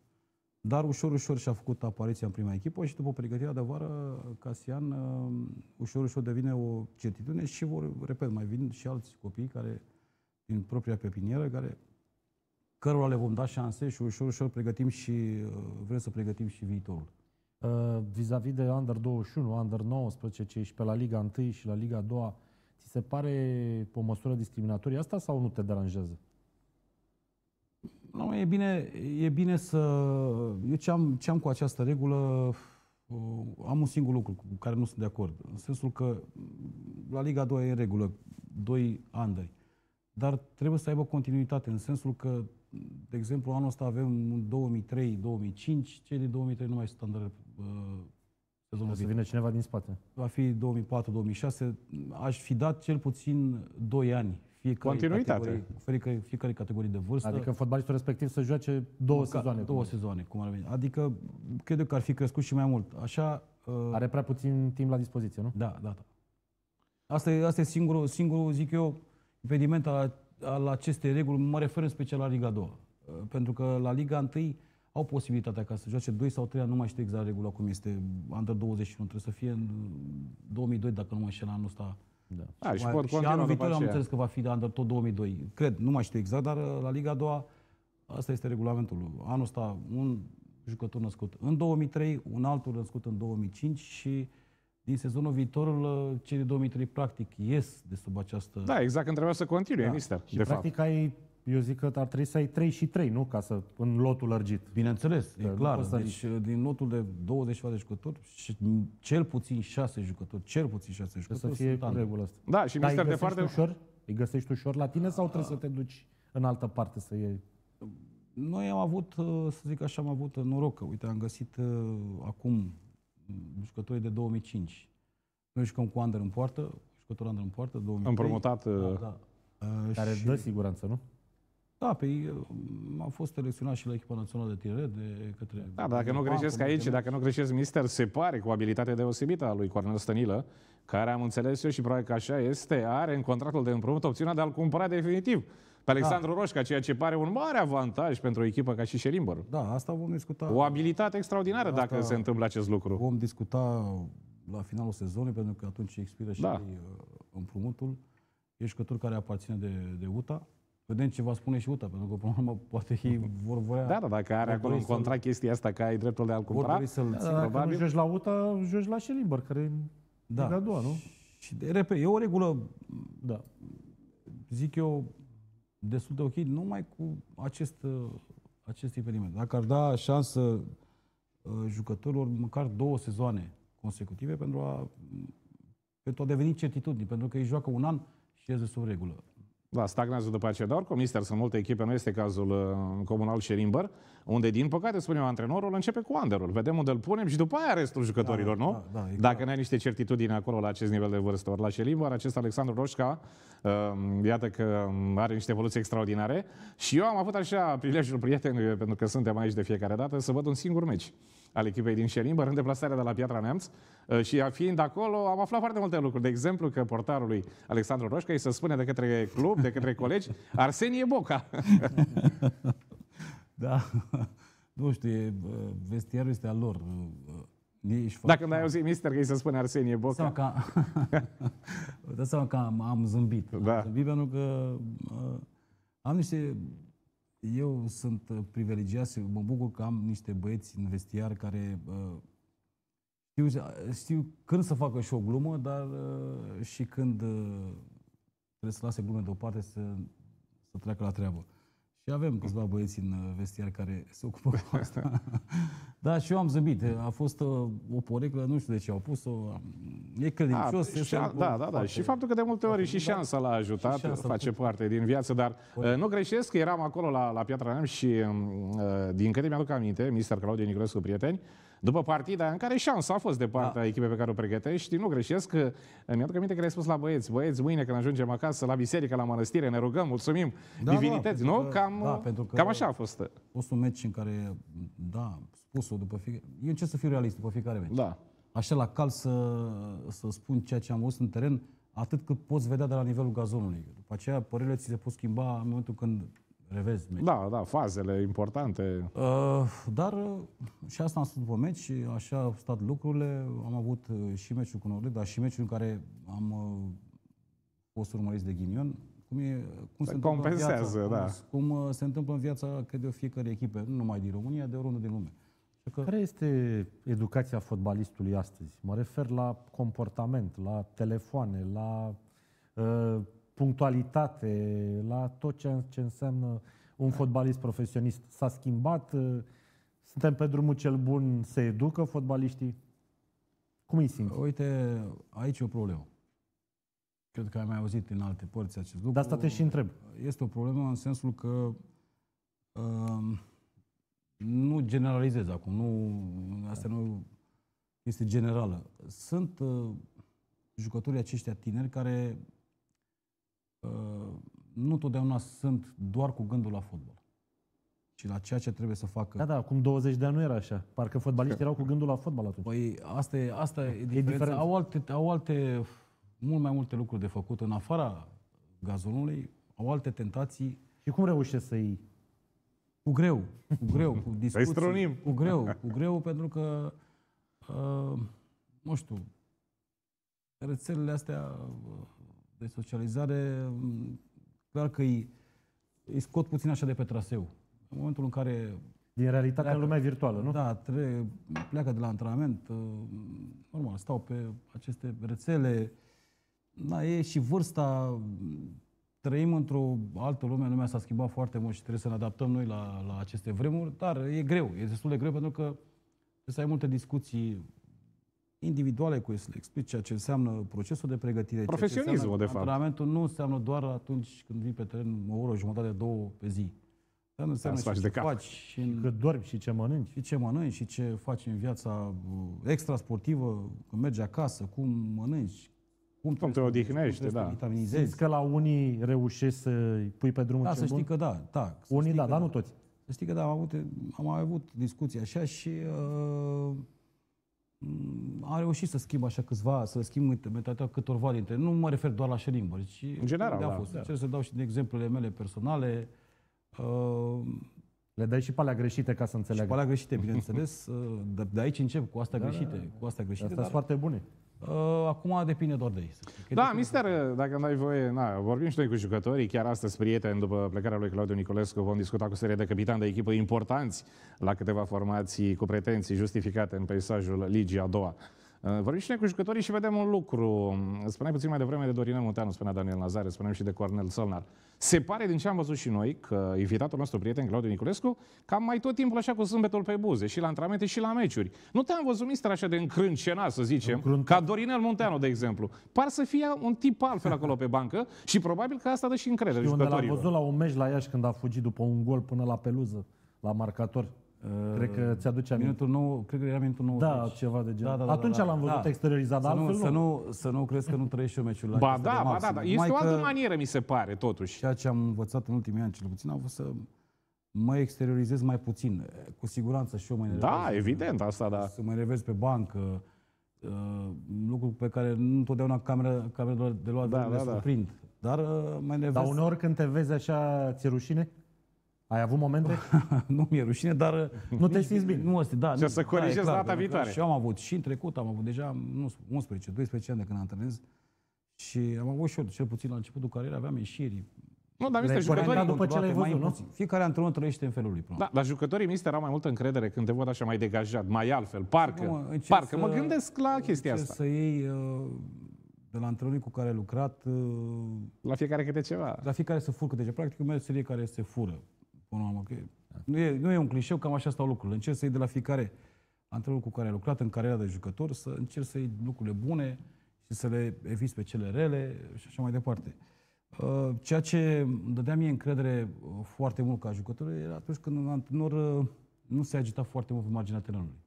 Speaker 2: Dar ușor, ușor și-a făcut apariția în prima echipă și după pregătirea de vară, Casian uh, ușor, ușor devine o certitudine și vor, repet, mai vin și alți copii care, din propria pepinieră, care cărora le vom da șanse și ușor, ușor pregătim și, uh, vrem să pregătim și viitorul.
Speaker 3: Uh, vis-a-vis de Under 21, Under 19, ce ești pe la Liga 1 și la Liga 2, ți se pare o măsură discriminatorie asta sau nu te deranjează?
Speaker 2: Nu, e bine, e bine să... Eu ce am, ce am cu această regulă, uh, am un singur lucru cu care nu sunt de acord. În sensul că la Liga 2 e în regulă, doi andări. Dar trebuie să aibă continuitate, în sensul că, de exemplu, anul ăsta avem un 2003-2005, cei din 2003 nu mai sunt standard uh, sezonul
Speaker 3: O să
Speaker 2: viitor.
Speaker 3: vină cineva din spate.
Speaker 2: Va fi 2004-2006. Aș fi dat cel puțin 2 ani fiecare
Speaker 1: Continuitate.
Speaker 2: categorie, fiecare, fiecare categorie de vârstă.
Speaker 3: Adică fotbalistul respectiv să joace două
Speaker 2: Măcar
Speaker 3: sezoane.
Speaker 2: Două
Speaker 3: cum-
Speaker 2: sezoane, cum ar veni. Adică, cred eu că ar fi crescut și mai mult. Așa, uh,
Speaker 3: Are prea puțin timp la dispoziție, nu?
Speaker 2: da, da, da. Asta e, asta e singurul, singurul, zic eu, impediment al, al acestei reguli. Mă refer în special la Liga 2. Uh, Pentru că la Liga 1 au posibilitatea ca să joace 2 sau 3 ani, nu mai știu exact regula cum este, Under 21, trebuie să fie în 2002, dacă nu mă înșel anul ăsta.
Speaker 3: Da.
Speaker 1: Da, și
Speaker 2: Mai-
Speaker 1: pot
Speaker 2: și
Speaker 1: continua
Speaker 2: anul
Speaker 1: după
Speaker 2: viitor am
Speaker 1: aceea.
Speaker 2: înțeles că va fi de under tot 2002. Cred, nu mai știu exact, dar uh, la Liga a doua asta este regulamentul. Anul ăsta un jucător născut în 2003, un altul născut în 2005 și din sezonul viitor uh, cei de 2003 practic ies de sub această...
Speaker 1: Da, exact când trebuia să continue,
Speaker 2: Da.
Speaker 1: mister,
Speaker 3: Și
Speaker 1: de
Speaker 3: practic ai, eu zic că ar trebui să ai 3 și 3, nu? Ca să, în lotul lărgit.
Speaker 2: Bineînțeles, e
Speaker 3: nu
Speaker 2: clar.
Speaker 3: poți să
Speaker 2: Deci uh, din lotul de 20 de jucători, și cel puțin 6 jucători, cel puțin 6
Speaker 3: Trebuie
Speaker 2: jucători
Speaker 3: să fie
Speaker 2: sunt
Speaker 3: cu
Speaker 2: under.
Speaker 3: regulă asta.
Speaker 1: fapt. Da, și
Speaker 3: Dar îi
Speaker 1: mister de
Speaker 3: găsești
Speaker 1: foarte...
Speaker 3: ușor? Îi găsești ușor la tine sau trebuie să te duci în altă parte să iei?
Speaker 2: Noi am avut, uh, să zic așa, am avut uh, noroc că, uite, am găsit uh, acum mm, jucătorii de 2005. Noi jucăm cu Ander în poartă, jucător Ander în poartă, 2003.
Speaker 1: Împrumutat,
Speaker 2: Da,
Speaker 1: uh,
Speaker 2: da. Uh,
Speaker 3: Care
Speaker 2: și,
Speaker 3: dă siguranță, nu?
Speaker 2: Da, pe ei, uh, am fost selecționat și la echipa națională de tineret de către...
Speaker 1: Da, dacă nu
Speaker 2: de
Speaker 1: greșesc
Speaker 2: Banco,
Speaker 1: aici,
Speaker 2: de-
Speaker 1: dacă nu greșesc, mister, se pare cu abilitate deosebită a lui Cornel Stănilă, care am înțeles eu și probabil că așa este, are în contractul de împrumut opțiunea de a-l cumpăra definitiv pe Alexandru Roșca, ceea ce pare un mare avantaj pentru o echipă ca și Șerimber.
Speaker 2: Da, asta vom discuta.
Speaker 1: O abilitate extraordinară
Speaker 2: Asta-
Speaker 1: dacă se întâmplă acest lucru.
Speaker 2: Vom discuta la finalul sezonului, pentru că atunci expiră și
Speaker 1: Da.
Speaker 2: da. împrumutul. E jucător care aparține de, de UTA. Vedem ce va spune și UTA, pentru că, până la urmă, poate ei vor vrea...
Speaker 1: Da, da, dacă are
Speaker 2: vor
Speaker 1: acolo în
Speaker 2: dori să-l-
Speaker 1: contract chestia asta că ai dreptul de a-l
Speaker 2: Vor
Speaker 1: cumpăra,
Speaker 2: dori să-l
Speaker 3: Da,
Speaker 2: țină.
Speaker 3: dacă
Speaker 1: probabil.
Speaker 3: nu joci la UTA, joci la Șelimber, care e
Speaker 2: Da.
Speaker 3: Liga a doua, nu?
Speaker 2: Și, de, repet, e o regulă,
Speaker 3: Da.
Speaker 2: zic eu, destul de ok, numai cu acest, uh, acest eveniment. Dacă ar da șansă uh, jucătorilor măcar două sezoane consecutive pentru a, pentru a deveni certitudini, pentru că ei joacă un an și ies de sub regulă.
Speaker 1: Da, stagnează după aceea, dar oricum, mister, sunt multe echipe, nu este cazul uh, comunal Șerimber, unde, din păcate, spunem, antrenorul începe cu underul. Vedem unde îl punem și după aia restul jucătorilor,
Speaker 2: Da,
Speaker 1: nu?
Speaker 2: da, da, e
Speaker 1: Dacă
Speaker 2: clar.
Speaker 1: n-ai niște certitudine acolo la acest nivel de vârstă. Ori la Șerimber, acest Alexandru Roșca, uh, iată că um, are niște evoluții extraordinare și eu am avut așa prilejul, prieten, pentru că suntem aici de fiecare dată, să văd un singur meci al echipei din Șerimber în deplasarea de la Piatra Neamț uh, și fiind acolo am aflat foarte multe lucruri. De exemplu că portarului Alexandru Roșca îi se spune de către club, de către colegi, (laughs) Arsenie Boca. (laughs)
Speaker 2: Da, (laughs) nu știu, e, bă, vestiarul este al lor. bă, Ei își fac
Speaker 1: Dacă n-ai auzit, mister, că îi se spune Arsenie
Speaker 2: Dați seama
Speaker 1: Boca.
Speaker 2: că, (laughs) dați seama că am, am zâmbit.
Speaker 1: Da.
Speaker 2: Am zâmbit pentru că uh, am niște... Eu sunt uh, privilegiat și mă bucur că am niște băieți în vestiar care uh, știu, știu când să facă și o glumă, dar uh, și când uh, trebuie să lase glume deoparte să, să treacă la treabă. Și avem câțiva băieți în uh, vestiar care se ocupă cu (laughs) asta. da, și eu am zâmbit. A fost uh, o poreclă, nu știu de ce au pus-o. E
Speaker 1: A,
Speaker 2: credincios.
Speaker 1: și,
Speaker 2: este
Speaker 1: da,
Speaker 2: lucru
Speaker 1: da, da, da.
Speaker 2: foarte-
Speaker 1: Și faptul că de multe ori și
Speaker 2: da.
Speaker 1: șansa l-a ajutat,
Speaker 2: Și șansa,
Speaker 1: face
Speaker 2: tot.
Speaker 1: parte din viață, dar uh, nu greșesc că eram acolo la, la Piatra Neamț și um, uh, din câte mi-aduc aminte, Mr. Claudiu Niculescu, prieteni, după partida în care șansa a fost de partea
Speaker 2: Da.
Speaker 1: echipei pe care o pregătești, nu greșesc că uh, mi-aduc aminte că le-ai spus la băieți, băieți, mâine când ajungem acasă la biserică, la mănăstire, ne rugăm, mulțumim,
Speaker 2: Da,
Speaker 1: divinități,
Speaker 2: da,
Speaker 1: nu?
Speaker 2: pentru că-
Speaker 1: Cam,
Speaker 2: da,
Speaker 1: uh,
Speaker 2: pentru că-
Speaker 1: cam așa a fost.
Speaker 2: A fost un meci în care, da, spus-o după fiecare... Eu încerc să fiu realist după fiecare meci.
Speaker 1: Da.
Speaker 2: Așa la cal să, să spun ceea ce am văzut în teren, atât cât poți vedea de la nivelul gazonului. După aceea, părerile ți se pot schimba în momentul când revezi meci.
Speaker 1: Da, da, fazele importante.
Speaker 2: Uh, dar uh, și asta am spus după meci, și așa au stat lucrurile. Am avut uh, și meciul cu Nordec, dar și meciul în care am uh, fost urmăriți de ghinion. Cum, e, cum se, întâmplă în
Speaker 1: compensează,
Speaker 2: viața,
Speaker 1: da.
Speaker 2: Cum uh, se întâmplă în viața, cred eu, fiecare echipe, nu numai din România, de oriunde din lume. Așa că,
Speaker 3: Care este educația fotbalistului astăzi? Mă refer la comportament, la telefoane, la uh, punctualitate, la tot ce, ce înseamnă un fotbalist profesionist. S-a schimbat? Uh, suntem pe drumul cel bun? Se educă fotbaliștii? Cum îi simți?
Speaker 2: uite, aici e o problemă. Cred că ai mai auzit în alte părți acest lucru.
Speaker 3: De asta te și întreb.
Speaker 2: Este o problemă în sensul că uh, nu generalizez acum, nu, asta nu este generală. Sunt uh, jucătorii aceștia tineri care uh, nu totdeauna sunt doar cu gândul la fotbal, ci la ceea ce trebuie să facă.
Speaker 3: Da, da, acum 20 de ani nu era așa. Parcă fotbaliștii erau cu gândul la fotbal atunci.
Speaker 2: Păi asta e, asta e, diferența.
Speaker 3: diferența.
Speaker 2: Au alte, au alte, mult mai multe lucruri de făcut în afara gazonului, au alte tentații
Speaker 3: Și cum reușești să-i...
Speaker 2: Cu greu, cu greu, cu (laughs) discuții.
Speaker 1: strunim.
Speaker 2: Cu greu, (laughs) cu greu pentru că, uh, nu știu, rețelele astea uh, de socializare, um, clar că îi, îi scot puțin așa de pe traseu. În momentul în care
Speaker 3: Din realitate
Speaker 2: Pleacă.
Speaker 3: în lumea virtuală, nu?
Speaker 2: da, tre- pleacă de la antrenament, uh, normal, stau pe aceste rețele, da, e și vârsta, trăim într-o altă lume, lumea s-a schimbat foarte mult și trebuie să ne adaptăm noi la, la aceste vremuri, dar e greu, e destul de greu pentru că trebuie să ai multe discuții individuale cu ei, să le explici ceea ce înseamnă procesul de pregătire. ceea ce
Speaker 1: Profesionismul,
Speaker 2: înseamnă
Speaker 1: de fapt.
Speaker 2: Antrenamentul nu înseamnă doar atunci când vii pe teren o oră, jumătate, două pe zi. Dar înseamnă
Speaker 1: să faci
Speaker 2: și
Speaker 1: de
Speaker 2: ce
Speaker 1: cap.
Speaker 2: faci și în,
Speaker 3: Cât dormi și ce mănânci.
Speaker 2: și ce mănânci și ce faci în viața uh, extrasportivă, când mergi acasă, cum mănânci, cum,
Speaker 1: te
Speaker 2: trebuie să-
Speaker 1: odihnești,
Speaker 2: cum trebuie
Speaker 1: da.
Speaker 2: să te vitaminizezi.
Speaker 3: Simți că la unii reușești să pui pe drumul
Speaker 2: Da,
Speaker 3: cel
Speaker 2: să știi
Speaker 3: bun?
Speaker 2: că da, da. să
Speaker 3: Unii
Speaker 2: știi
Speaker 3: da,
Speaker 2: că
Speaker 3: dar nu toți.
Speaker 2: Să știi că da, am avut, am mai avut discuții așa și uh, m, am reușit să schimb așa câțiva, să schimb mentalitatea câtorva dintre Nu mă refer doar la Șelimbăr, ci
Speaker 1: În general,
Speaker 2: unde a
Speaker 1: da,
Speaker 2: fost.
Speaker 1: da.
Speaker 2: Încerc să dau și din exemplele mele personale. Uh,
Speaker 3: Le dai și pe alea greșite ca să
Speaker 2: și
Speaker 3: înțeleagă.
Speaker 2: pe alea greșite, bineînțeles. (laughs) uh, De, de aici încep, cu astea greșite. Cu astea greșite,
Speaker 3: Astea
Speaker 2: dar
Speaker 3: sunt foarte bune.
Speaker 2: Uh, acum depinde doar de ei. să zic. Că
Speaker 1: Da,
Speaker 2: depinde
Speaker 1: mister, dacă îmi dai voie, na, vorbim și noi cu jucătorii, chiar astăzi, prieteni, după plecarea lui Claudiu Nicolescu, vom discuta cu o serie de capitani de echipă importanți la câteva formații cu pretenții justificate în peisajul Ligii a doua Uh, Vorbim și noi cu jucătorii și vedem un lucru. Spuneai puțin mai devreme de Dorinel Munteanu, spunea Daniel Nazare, spuneam și de Cornel Sălnar. Se pare, din ce am văzut și noi, că invitatul nostru prieten, Claudiu Niculescu, cam mai tot timpul așa cu zâmbetul pe buze, și la antrenamente și la meciuri. Nu te-am văzut, mister, așa de încrâncenat, să zicem,
Speaker 3: Încruntat.
Speaker 1: ca Dorinel Munteanu, de exemplu. Par să fie un tip altfel acolo pe bancă și probabil că asta dă și încredere
Speaker 3: Și unde l-am
Speaker 1: jucătorilor.
Speaker 3: văzut la un meci la Iași când a fugit după un gol până la peluză, la marcator. Cred că ți-aduce aminte.
Speaker 2: Minutul 9, cred că era minutul 90.
Speaker 3: Da, ceva de genul.
Speaker 2: Da, da, da,
Speaker 3: Atunci
Speaker 2: da,
Speaker 3: l-am văzut
Speaker 2: da.
Speaker 3: exteriorizat,
Speaker 2: Să nu,
Speaker 3: altfel
Speaker 2: să,
Speaker 3: nu.
Speaker 2: nu, să nu crezi că nu trăiești eu meciul la
Speaker 1: Ba
Speaker 2: acesta de
Speaker 1: da, ba
Speaker 2: maxim.
Speaker 1: da, da. Este
Speaker 2: Numai
Speaker 1: o altă
Speaker 2: că
Speaker 1: manieră, mi se pare, totuși.
Speaker 2: Ceea ce am învățat în ultimii ani, cel puțin, a fost să mă exteriorizez mai puțin. Cu siguranță și eu mă enervez.
Speaker 1: Da, evident, asta da.
Speaker 2: Să mă enervez pe bancă. Uh, lucru pe care nu întotdeauna camera, camerele de luat
Speaker 1: Da,
Speaker 2: da, le
Speaker 1: da, da.
Speaker 2: surprind. Dar uh, mă enervez.
Speaker 3: Dar uneori când te vezi așa, ți-e rușine? Ai avut momente? (laughs)
Speaker 2: nu mi-e rușine, dar... uh, (laughs)
Speaker 3: Nu te simți bine.
Speaker 2: Nu, asta, da,
Speaker 1: Ce
Speaker 2: nu,
Speaker 1: să
Speaker 2: da,
Speaker 1: corectezi
Speaker 2: e clar,
Speaker 1: data
Speaker 2: pentru că
Speaker 1: viitoare.
Speaker 2: Și eu am avut și în trecut, am avut deja nu, 11, 12 ani de când antrenez și am avut și eu, cel puțin la începutul carierei, aveam ieșiri.
Speaker 1: Nu, dar mister,
Speaker 3: Le-ai
Speaker 1: jucătorii...
Speaker 3: corectat după ce l-ai
Speaker 2: Mai
Speaker 3: văzut, nu?
Speaker 2: puțin. Fiecare antrenor trăiește în felul lui. până la
Speaker 1: Da, dar jucătorii mister au mai multă încredere când te văd așa mai degajat, mai altfel, parcă,
Speaker 2: Acum, încerc
Speaker 1: parcă. Mă
Speaker 2: să-
Speaker 1: gândesc la chestia
Speaker 2: Încerc
Speaker 1: asta.
Speaker 2: să iei uh, de la antrenorii cu care ai lucrat, uh,
Speaker 1: La fiecare câte ceva.
Speaker 2: la fiecare să fur câte ceva. Practic, o meserie care se fură. Până la urmă, că nu, e, nu e un clișeu, cam așa stau lucrurile. Încerc să iei de la fiecare antrenor cu care ai lucrat în cariera de jucător, să încerci să iei lucrurile bune și să le eviți pe cele rele și așa mai departe. Uh, Ceea ce îmi dădea mie încredere uh, foarte mult ca jucător era atunci când un antrenor uh, nu se agita foarte mult pe marginea terenului.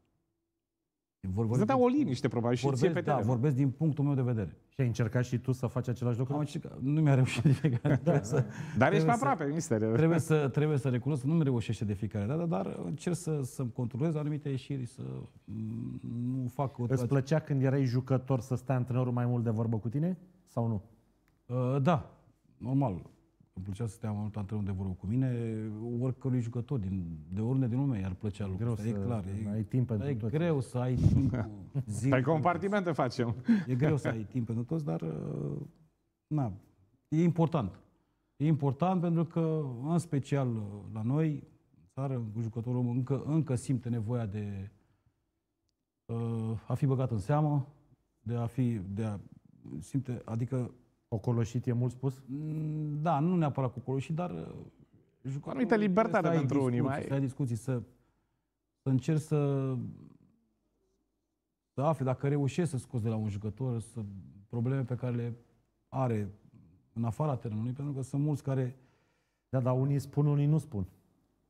Speaker 2: Vor,
Speaker 1: Îți dădea o liniște, probabil, și ție
Speaker 2: vorbesc,
Speaker 1: pe
Speaker 2: da,
Speaker 1: teren.
Speaker 2: vorbesc din punctul meu de vedere.
Speaker 3: Și ai încercat și tu să faci același lucru?
Speaker 2: Am încercat, nu mi-a reușit de fiecare dată. Trebuie să,
Speaker 1: Dar ești pe
Speaker 2: trebuie să-
Speaker 1: aproape, mister.
Speaker 2: trebuie, să, trebuie să recunosc că nu mi reușește de fiecare dată, dar încerc să, să-mi controlez anumite ieșiri, să mm, nu fac o...
Speaker 3: Îți plăcea când erai jucător să stai antrenorul mai mult de vorbă cu tine? Sau nu?
Speaker 2: Uh, da, normal. Îmi plăcea să stea mai mult antrenor de vorbă cu mine, oricărui jucător, din, de oriunde din lume i-ar plăcea lucrul
Speaker 3: Greu
Speaker 2: ăsta, e
Speaker 3: să
Speaker 2: clar. E,
Speaker 3: ai timp pentru
Speaker 2: e
Speaker 3: toți.
Speaker 2: greu să ai timp (laughs) zi.
Speaker 1: Pe compartimente facem.
Speaker 2: E greu să ai timp pentru toți, dar uh, na, e important. E important pentru că, în special uh, la noi, în țară, jucătorul încă, încă simte nevoia de uh, a fi băgat în seamă, de a fi, de a simte, adică,
Speaker 3: Ocoloșit e mult spus?
Speaker 2: mm, da, nu neapărat cu coloșii, dar uh, jucătorul
Speaker 1: anumită libertate
Speaker 2: trebuie să ai
Speaker 1: pentru unii,
Speaker 2: discuții,
Speaker 1: mai-
Speaker 2: Să ai discuții, să, să încerci să să afli dacă reușești să scoți de la un jucător să, probleme pe care le are în afara terenului, pentru că sunt mulți care
Speaker 3: Da, dar unii spun, unii nu spun.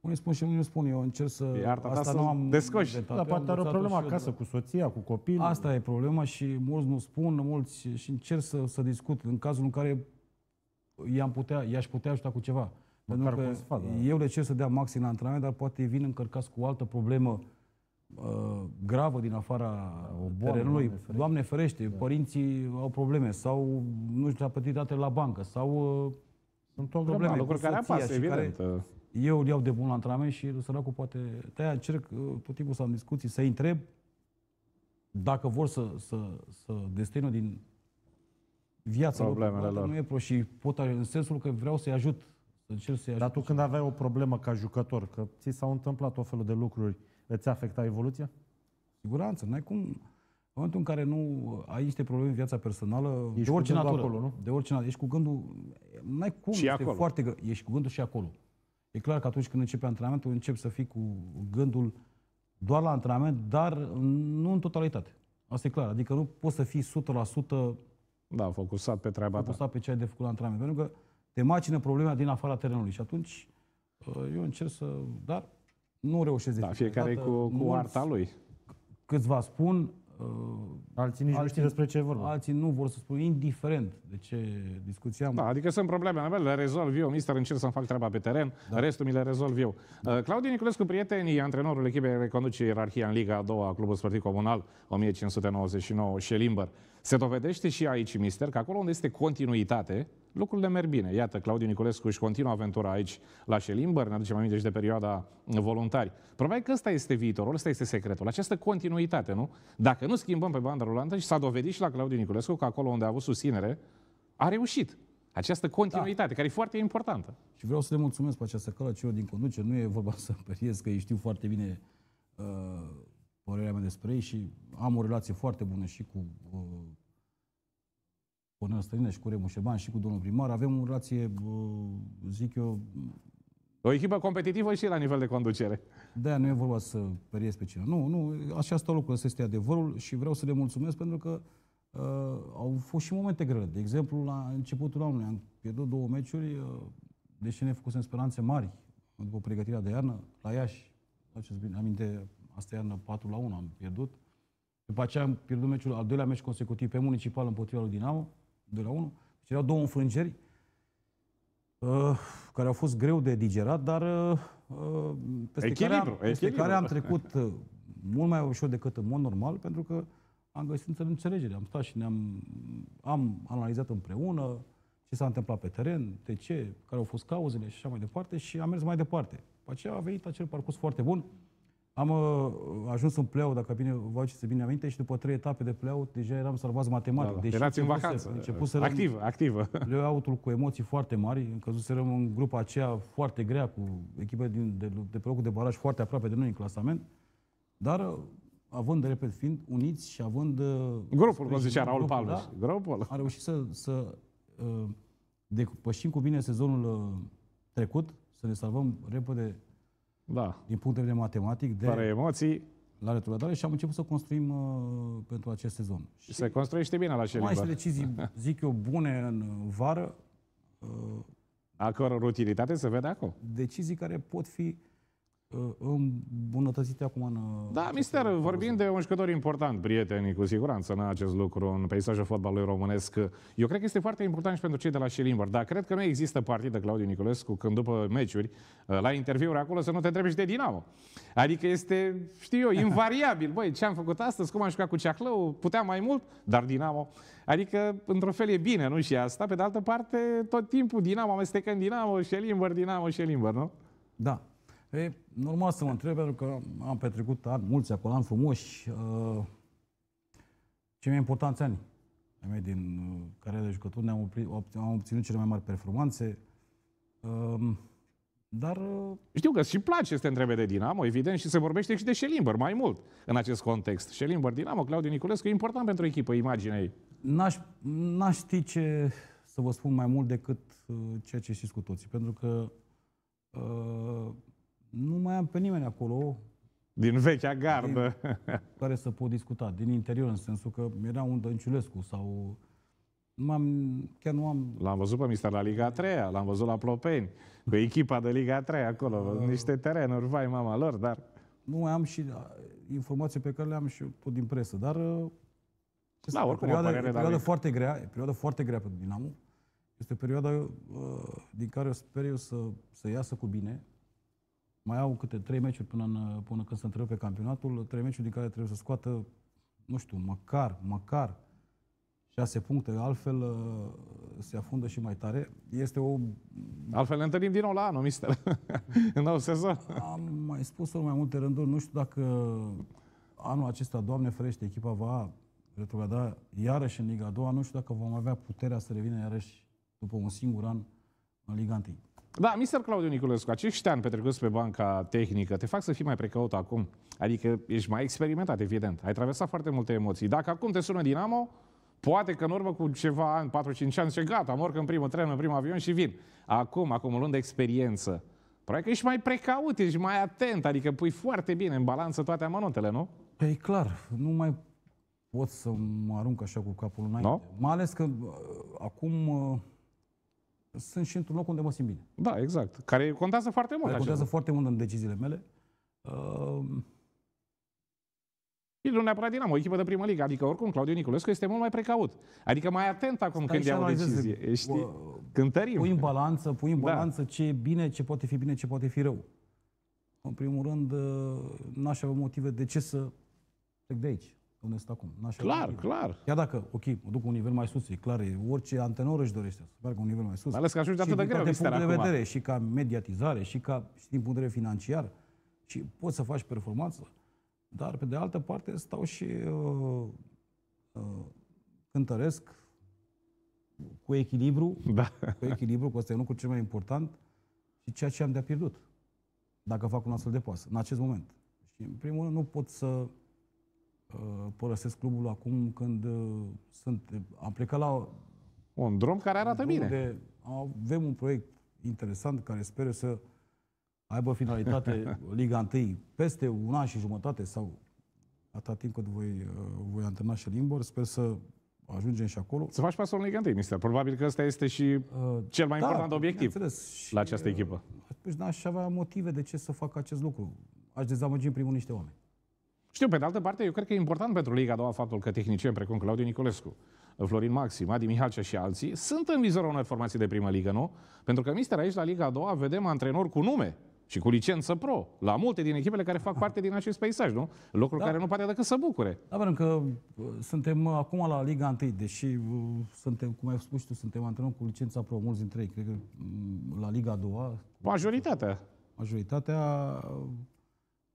Speaker 2: Unii spun și unii nu spun. Eu încerc să...
Speaker 1: E arta ta
Speaker 2: asta
Speaker 1: să
Speaker 2: nu am
Speaker 1: descoși.
Speaker 2: inventat,
Speaker 3: Dar
Speaker 2: eu am
Speaker 3: poate are o
Speaker 2: învățat-o
Speaker 3: problemă
Speaker 2: și eu de
Speaker 3: acasă
Speaker 2: la-
Speaker 3: cu soția, cu copil.
Speaker 2: Asta e problema și mulți nu spun, mulți și încerc să, să discut în cazul în care i-am putea, i-aș putea ajuta cu ceva. Pentru
Speaker 3: Măcar
Speaker 2: că
Speaker 3: cu un sfat, da.
Speaker 2: eu le cer să dea maxim la antrenament, dar poate vin încărcați cu o altă problemă uh, gravă din afara
Speaker 3: o boală,
Speaker 2: terenului.
Speaker 3: Doamne ferește.
Speaker 2: Doamne ferește, părinții au probleme sau nu știu, a plătit datele la bancă sau uh,
Speaker 3: Sunt o
Speaker 2: probleme
Speaker 3: grămadă.
Speaker 2: cu
Speaker 1: Lucruri care
Speaker 2: soția
Speaker 1: apasă,
Speaker 2: și care-
Speaker 1: evident.
Speaker 2: Eu îl iau de bun la antrenament și săracul poate... De-aia încerc uh, tot timpul să am discuții, să-i întreb dacă vor să, să, să destină din viața
Speaker 1: Problemele
Speaker 2: lor,
Speaker 1: lor.
Speaker 2: nu e pro și pot în sensul că vreau să-i ajut, să încerc să-i ajut.
Speaker 3: Dar tu când aveai o problemă ca jucător, că ți s-au întâmplat o felul de lucruri, îți afecta evoluția?
Speaker 2: siguranță, n-ai cum... În momentul în care nu ai niște probleme în viața personală,
Speaker 3: Ești
Speaker 2: de
Speaker 3: cu
Speaker 2: orice
Speaker 3: gândul
Speaker 2: natură,
Speaker 3: acolo, nu?
Speaker 2: de orice natură, ești cu gândul, n-ai cum,
Speaker 1: Și
Speaker 2: este
Speaker 1: acolo.
Speaker 2: foarte greu, ești cu gândul și acolo. E clar că atunci când începe antrenamentul, începi să fii cu gândul doar la antrenament, dar nu în totalitate. Asta e clar, adică nu poți să fii 100%
Speaker 1: Da, focusat pe treaba ta.
Speaker 2: focusat pe ce ai de făcut la antrenament, pentru că te macină problema din afara terenului și atunci uh, eu încerc să, dar nu reușesc de
Speaker 1: Da, fiecare
Speaker 2: dată.
Speaker 1: cu, cu
Speaker 2: Mulți,
Speaker 1: arta lui.
Speaker 2: Câțiva spun, uh,
Speaker 3: Alții nici nu
Speaker 2: Alții-
Speaker 3: știu despre ce e vorba.
Speaker 2: Alții nu vor să spună, indiferent de ce discuția am.
Speaker 1: Da, adică sunt probleme mele, le rezolv eu, mister, încerc să-mi fac treaba pe teren, da. restul mi le rezolv eu. Uh, Claudiu Niculescu, prietenii, antrenorul echipei care conduce ierarhia în Liga a doua a Clubul Sportiv Comunal 1599 Șelimber. Se dovedește și aici, mister, că acolo unde este continuitate, lucrurile merg bine. Iată, Claudiu Niculescu își continuă aventura aici la Șelimber, ne aducem aminte și de perioada voluntari. Probabil că ăsta este viitorul, ăsta este secretul, această continuitate, nu? Dacă nu schimbăm pe bandă rulantă și s-a dovedit și la Claudiu Niculescu că acolo unde a avut susținere, a reușit. Această continuitate, da. care e foarte importantă.
Speaker 2: Și vreau să le mulțumesc pe această călă celor din conducere. Nu e vorba (laughs) să periez că ei știu foarte bine uh, părerea mea despre ei și am o relație foarte bună și cu uh, Cornel Stălină și cu Remu Șeban și cu domnul primar. Avem o relație, uh, zic eu,
Speaker 1: O echipă competitivă și la nivel de conducere.
Speaker 2: de nu e vorba să periezi pe cine. Nu, nu, așa stau lucrurile, ăsta este adevărul și vreau să le mulțumesc pentru că uh, au fost și momente grele. De exemplu, la începutul anului am pierdut două meciuri, uh, deși ne făcusem speranțe mari după pregătirea de iarnă, la Iași, faceți bine aminte, asta iarnă 4 la 1 am pierdut. După aceea am pierdut meciul, al doilea meci consecutiv pe municipal împotriva lui Dinamo, 2 la 1. Deci erau două înfrângeri uh, care au fost greu de digerat, dar uh, uh, peste, care am,
Speaker 1: Echilibru,
Speaker 2: peste
Speaker 1: echilibru.
Speaker 2: care am trecut uh, mult mai ușor decât în mod normal, pentru că am găsit înțelegere. Am stat și ne-am am analizat împreună ce s-a întâmplat pe teren, de ce, care au fost cauzele și așa mai departe și am mers mai departe. După aceea a venit acel parcurs foarte bun. Am uh, ajuns în play dacă bine vă aduceți bine aminte, și după trei etape de play deja eram salvați matematic.
Speaker 1: Da, da.
Speaker 2: Deși
Speaker 1: Erați în
Speaker 2: începuse-
Speaker 1: vacanță.
Speaker 2: începuserăm-
Speaker 1: Activă, activă.
Speaker 2: play-out-ul cu emoții foarte mari, căzuserăm în grupa aceea foarte grea, cu echipe din, de, de pe locul de baraj foarte aproape de noi în clasament, dar uh, având, repet, fiind uniți și având... uh,
Speaker 1: Grupul, cum
Speaker 2: sprijinul
Speaker 1: zicea Raul
Speaker 2: grupul,
Speaker 1: Palmeș.
Speaker 2: da,
Speaker 1: Grupul.
Speaker 2: am reușit să, să uh, depășim cu bine sezonul uh, trecut, să ne salvăm repede
Speaker 1: Da.
Speaker 2: din punct de vedere matematic de
Speaker 1: Fără emoții.
Speaker 2: la retrogradare și am început să construim uh, pentru acest sezon.
Speaker 1: Și se construiește bine la
Speaker 2: Mai
Speaker 1: Șelimba.
Speaker 2: este decizii, (laughs) zic eu, bune în uh, vară, uh,
Speaker 1: A căror utilitate se vede acum.
Speaker 2: decizii care pot fi uh, îmbunătățite acum în... uh,
Speaker 1: Da, mister, vorbim de un jucător important, prieteni, cu siguranță, în acest lucru, în peisajul fotbalului românesc. Eu cred că este foarte important și pentru cei de la Șelimber, dar cred că nu există partidă, Claudiu Niculescu, când după meciuri, la interviuri acolo, să nu te întrebi și de Dinamo. Adică este, știu eu, invariabil. Băi, ce am făcut astăzi, cum am jucat cu Ceaclău, puteam mai mult, dar Dinamo. Adică, într-un fel, e bine, nu și asta. Pe de altă parte, tot timpul Dinamo, amestecând Dinamo, Șelimber, Dinamo, Șelimber, nu?
Speaker 2: Da. E normal să mă întreb, pentru că am petrecut ani, mulți acolo, ani frumoși. Uh, cei mai importanți ani ai mei din uh, cariera de jucător ne-am opri- ob- am obținut cele mai mari performanțe. Uh, dar uh,
Speaker 1: Știu că și place să te întrebe de Dinamo, evident, și se vorbește și de Șelimber mai mult în acest context. Șelimber, Dinamo, Claudiu Niculescu, e important pentru echipă, imaginea ei.
Speaker 2: n-aș, n-aș ști ce să vă spun mai mult decât uh, ceea ce știți cu toții. Pentru că uh, nu mai am pe nimeni acolo
Speaker 1: Din vechea gardă.
Speaker 2: care să pot discuta din interior, în sensul că era un Dănciulescu sau nu am, chiar nu am
Speaker 1: L-am văzut pe mister la Liga 3 l-am văzut la Plopeni, cu echipa de Liga 3 acolo, niște terenuri, vai mama lor, dar
Speaker 2: nu mai am și uh, informații pe care le am și eu tot din presă, dar uh, ce să
Speaker 1: Da,
Speaker 2: spun,
Speaker 1: oricum,
Speaker 2: e
Speaker 1: o
Speaker 2: perioadă,
Speaker 1: părere,
Speaker 2: e
Speaker 1: dar
Speaker 2: perioadă
Speaker 1: e-
Speaker 2: foarte grea, e o perioadă foarte grea pentru Dinamo. Este o perioadă uh, din care eu sper eu să, să iasă cu bine. Mai au câte trei meciuri până, în, până când se întrerupe campionatul, trei meciuri din care trebuie să scoată, nu știu, măcar, măcar șase puncte, altfel uh, se afundă și mai tare. Este o
Speaker 1: altfel ne întâlnim din nou la anul, mister, (laughs) în nou sezon.
Speaker 2: Am mai spus-o în mai multe rânduri, nu știu dacă anul acesta, Doamne ferește, echipa va retrograda iarăși în Liga a doua, nu știu dacă vom avea puterea să revină iarăși după un singur an în Liga 1.
Speaker 1: Da, mister Claudiu Niculescu, acești ani petrecuți pe banca tehnică te fac să fii mai precaut acum. Adică ești mai experimentat, evident. Ai traversat foarte multe emoții. Dacă acum te sună Dinamo, poate că în urmă cu ceva ani, 4-5 ani, zice gata, mă urc în primul tren, în primul avion și vin. Acum, acumulând experiență, probabil că ești mai precaut, ești mai atent, adică pui foarte bine în balanță toate amănuntele, nu?
Speaker 2: E clar, nu mai pot să mă arunc așa cu capul înainte.
Speaker 1: Nu?
Speaker 2: Mai ales că uh, acum uh, sunt și într-un loc unde mă simt bine.
Speaker 1: Da, exact. Care contează foarte mult.
Speaker 2: Care
Speaker 1: acest
Speaker 2: contează
Speaker 1: lucru.
Speaker 2: foarte mult în deciziile mele. Uh,
Speaker 1: Și nu neapărat Dinamo, o echipă de primă ligă. Adică oricum Claudiu Niculescu este mult mai precaut. Adică mai atent acum
Speaker 2: Stai
Speaker 1: când
Speaker 2: și
Speaker 1: ia o
Speaker 2: analizezi,
Speaker 1: decizie. Știi?
Speaker 2: uh,
Speaker 1: Cântărim.
Speaker 2: pui în balanță, pui în
Speaker 1: Da.
Speaker 2: balanță ce e bine, ce poate fi bine, ce poate fi rău. În primul rând, uh, n-aș avea motive de ce să plec de aici, unde sunt acum. N-aș avea
Speaker 1: Clar,
Speaker 2: motive.
Speaker 1: clar.
Speaker 2: Chiar dacă, ok, mă duc un nivel mai sus, e clar, e, orice antenor își dorește să meargă un nivel mai sus.
Speaker 1: Mai ales că ajungi atât
Speaker 2: și
Speaker 1: de
Speaker 2: din
Speaker 1: greu,
Speaker 2: toate
Speaker 1: mister,
Speaker 2: punctele de
Speaker 1: acum.
Speaker 2: vedere, și ca mediatizare, și, ca, și din punct de vedere financiar, și poți să faci performanță, dar pe de altă parte stau și uh, uh, cântăresc cu echilibru,
Speaker 1: Da.
Speaker 2: cu echilibru, că ăsta e lucrul cel mai important, și ceea ce am de pierdut, dacă fac un astfel de pas, în acest moment. Și în primul rând nu pot să uh, părăsesc clubul acum când uh, sunt, am plecat la
Speaker 1: Un drum care arată
Speaker 2: drumul
Speaker 1: bine.
Speaker 2: De, avem un proiect interesant care sper să aibă finalitate (laughs) Liga 1 peste un an și jumătate sau atâta timp cât voi, uh, voi antrena și Limbor. Sper să ajungem și acolo.
Speaker 1: Să faci pasul în Liga 1, mister. Probabil că ăsta este și
Speaker 2: Uh,
Speaker 1: cel mai important obiectiv
Speaker 2: bineînțeles. Și,
Speaker 1: la această
Speaker 2: uh,
Speaker 1: echipă.
Speaker 2: Atunci n-aș avea motive de ce să fac acest lucru. Aș dezamăgi în primul niște oameni.
Speaker 1: Știu, pe de altă parte, eu cred că e important pentru Liga a doua faptul că tehnicieni precum Claudiu Nicolescu, Florin Maxim, Adi Mihalcea și alții sunt în vizorul unor formații de primă ligă, nu? Pentru că, mister, aici la Liga a doua vedem antrenori cu nume și cu licență pro, la multe din echipele care fac parte din acest peisaj, nu? Lucru
Speaker 2: Da.
Speaker 1: care nu poate decât să bucure.
Speaker 2: Da, pentru că uh, suntem uh, acum la Liga 1, deși uh, suntem, cum ai spus și tu, suntem antrenori cu licența pro, mulți dintre ei, cred că mm, la Liga 2
Speaker 1: Majoritatea.
Speaker 2: majoritatea uh,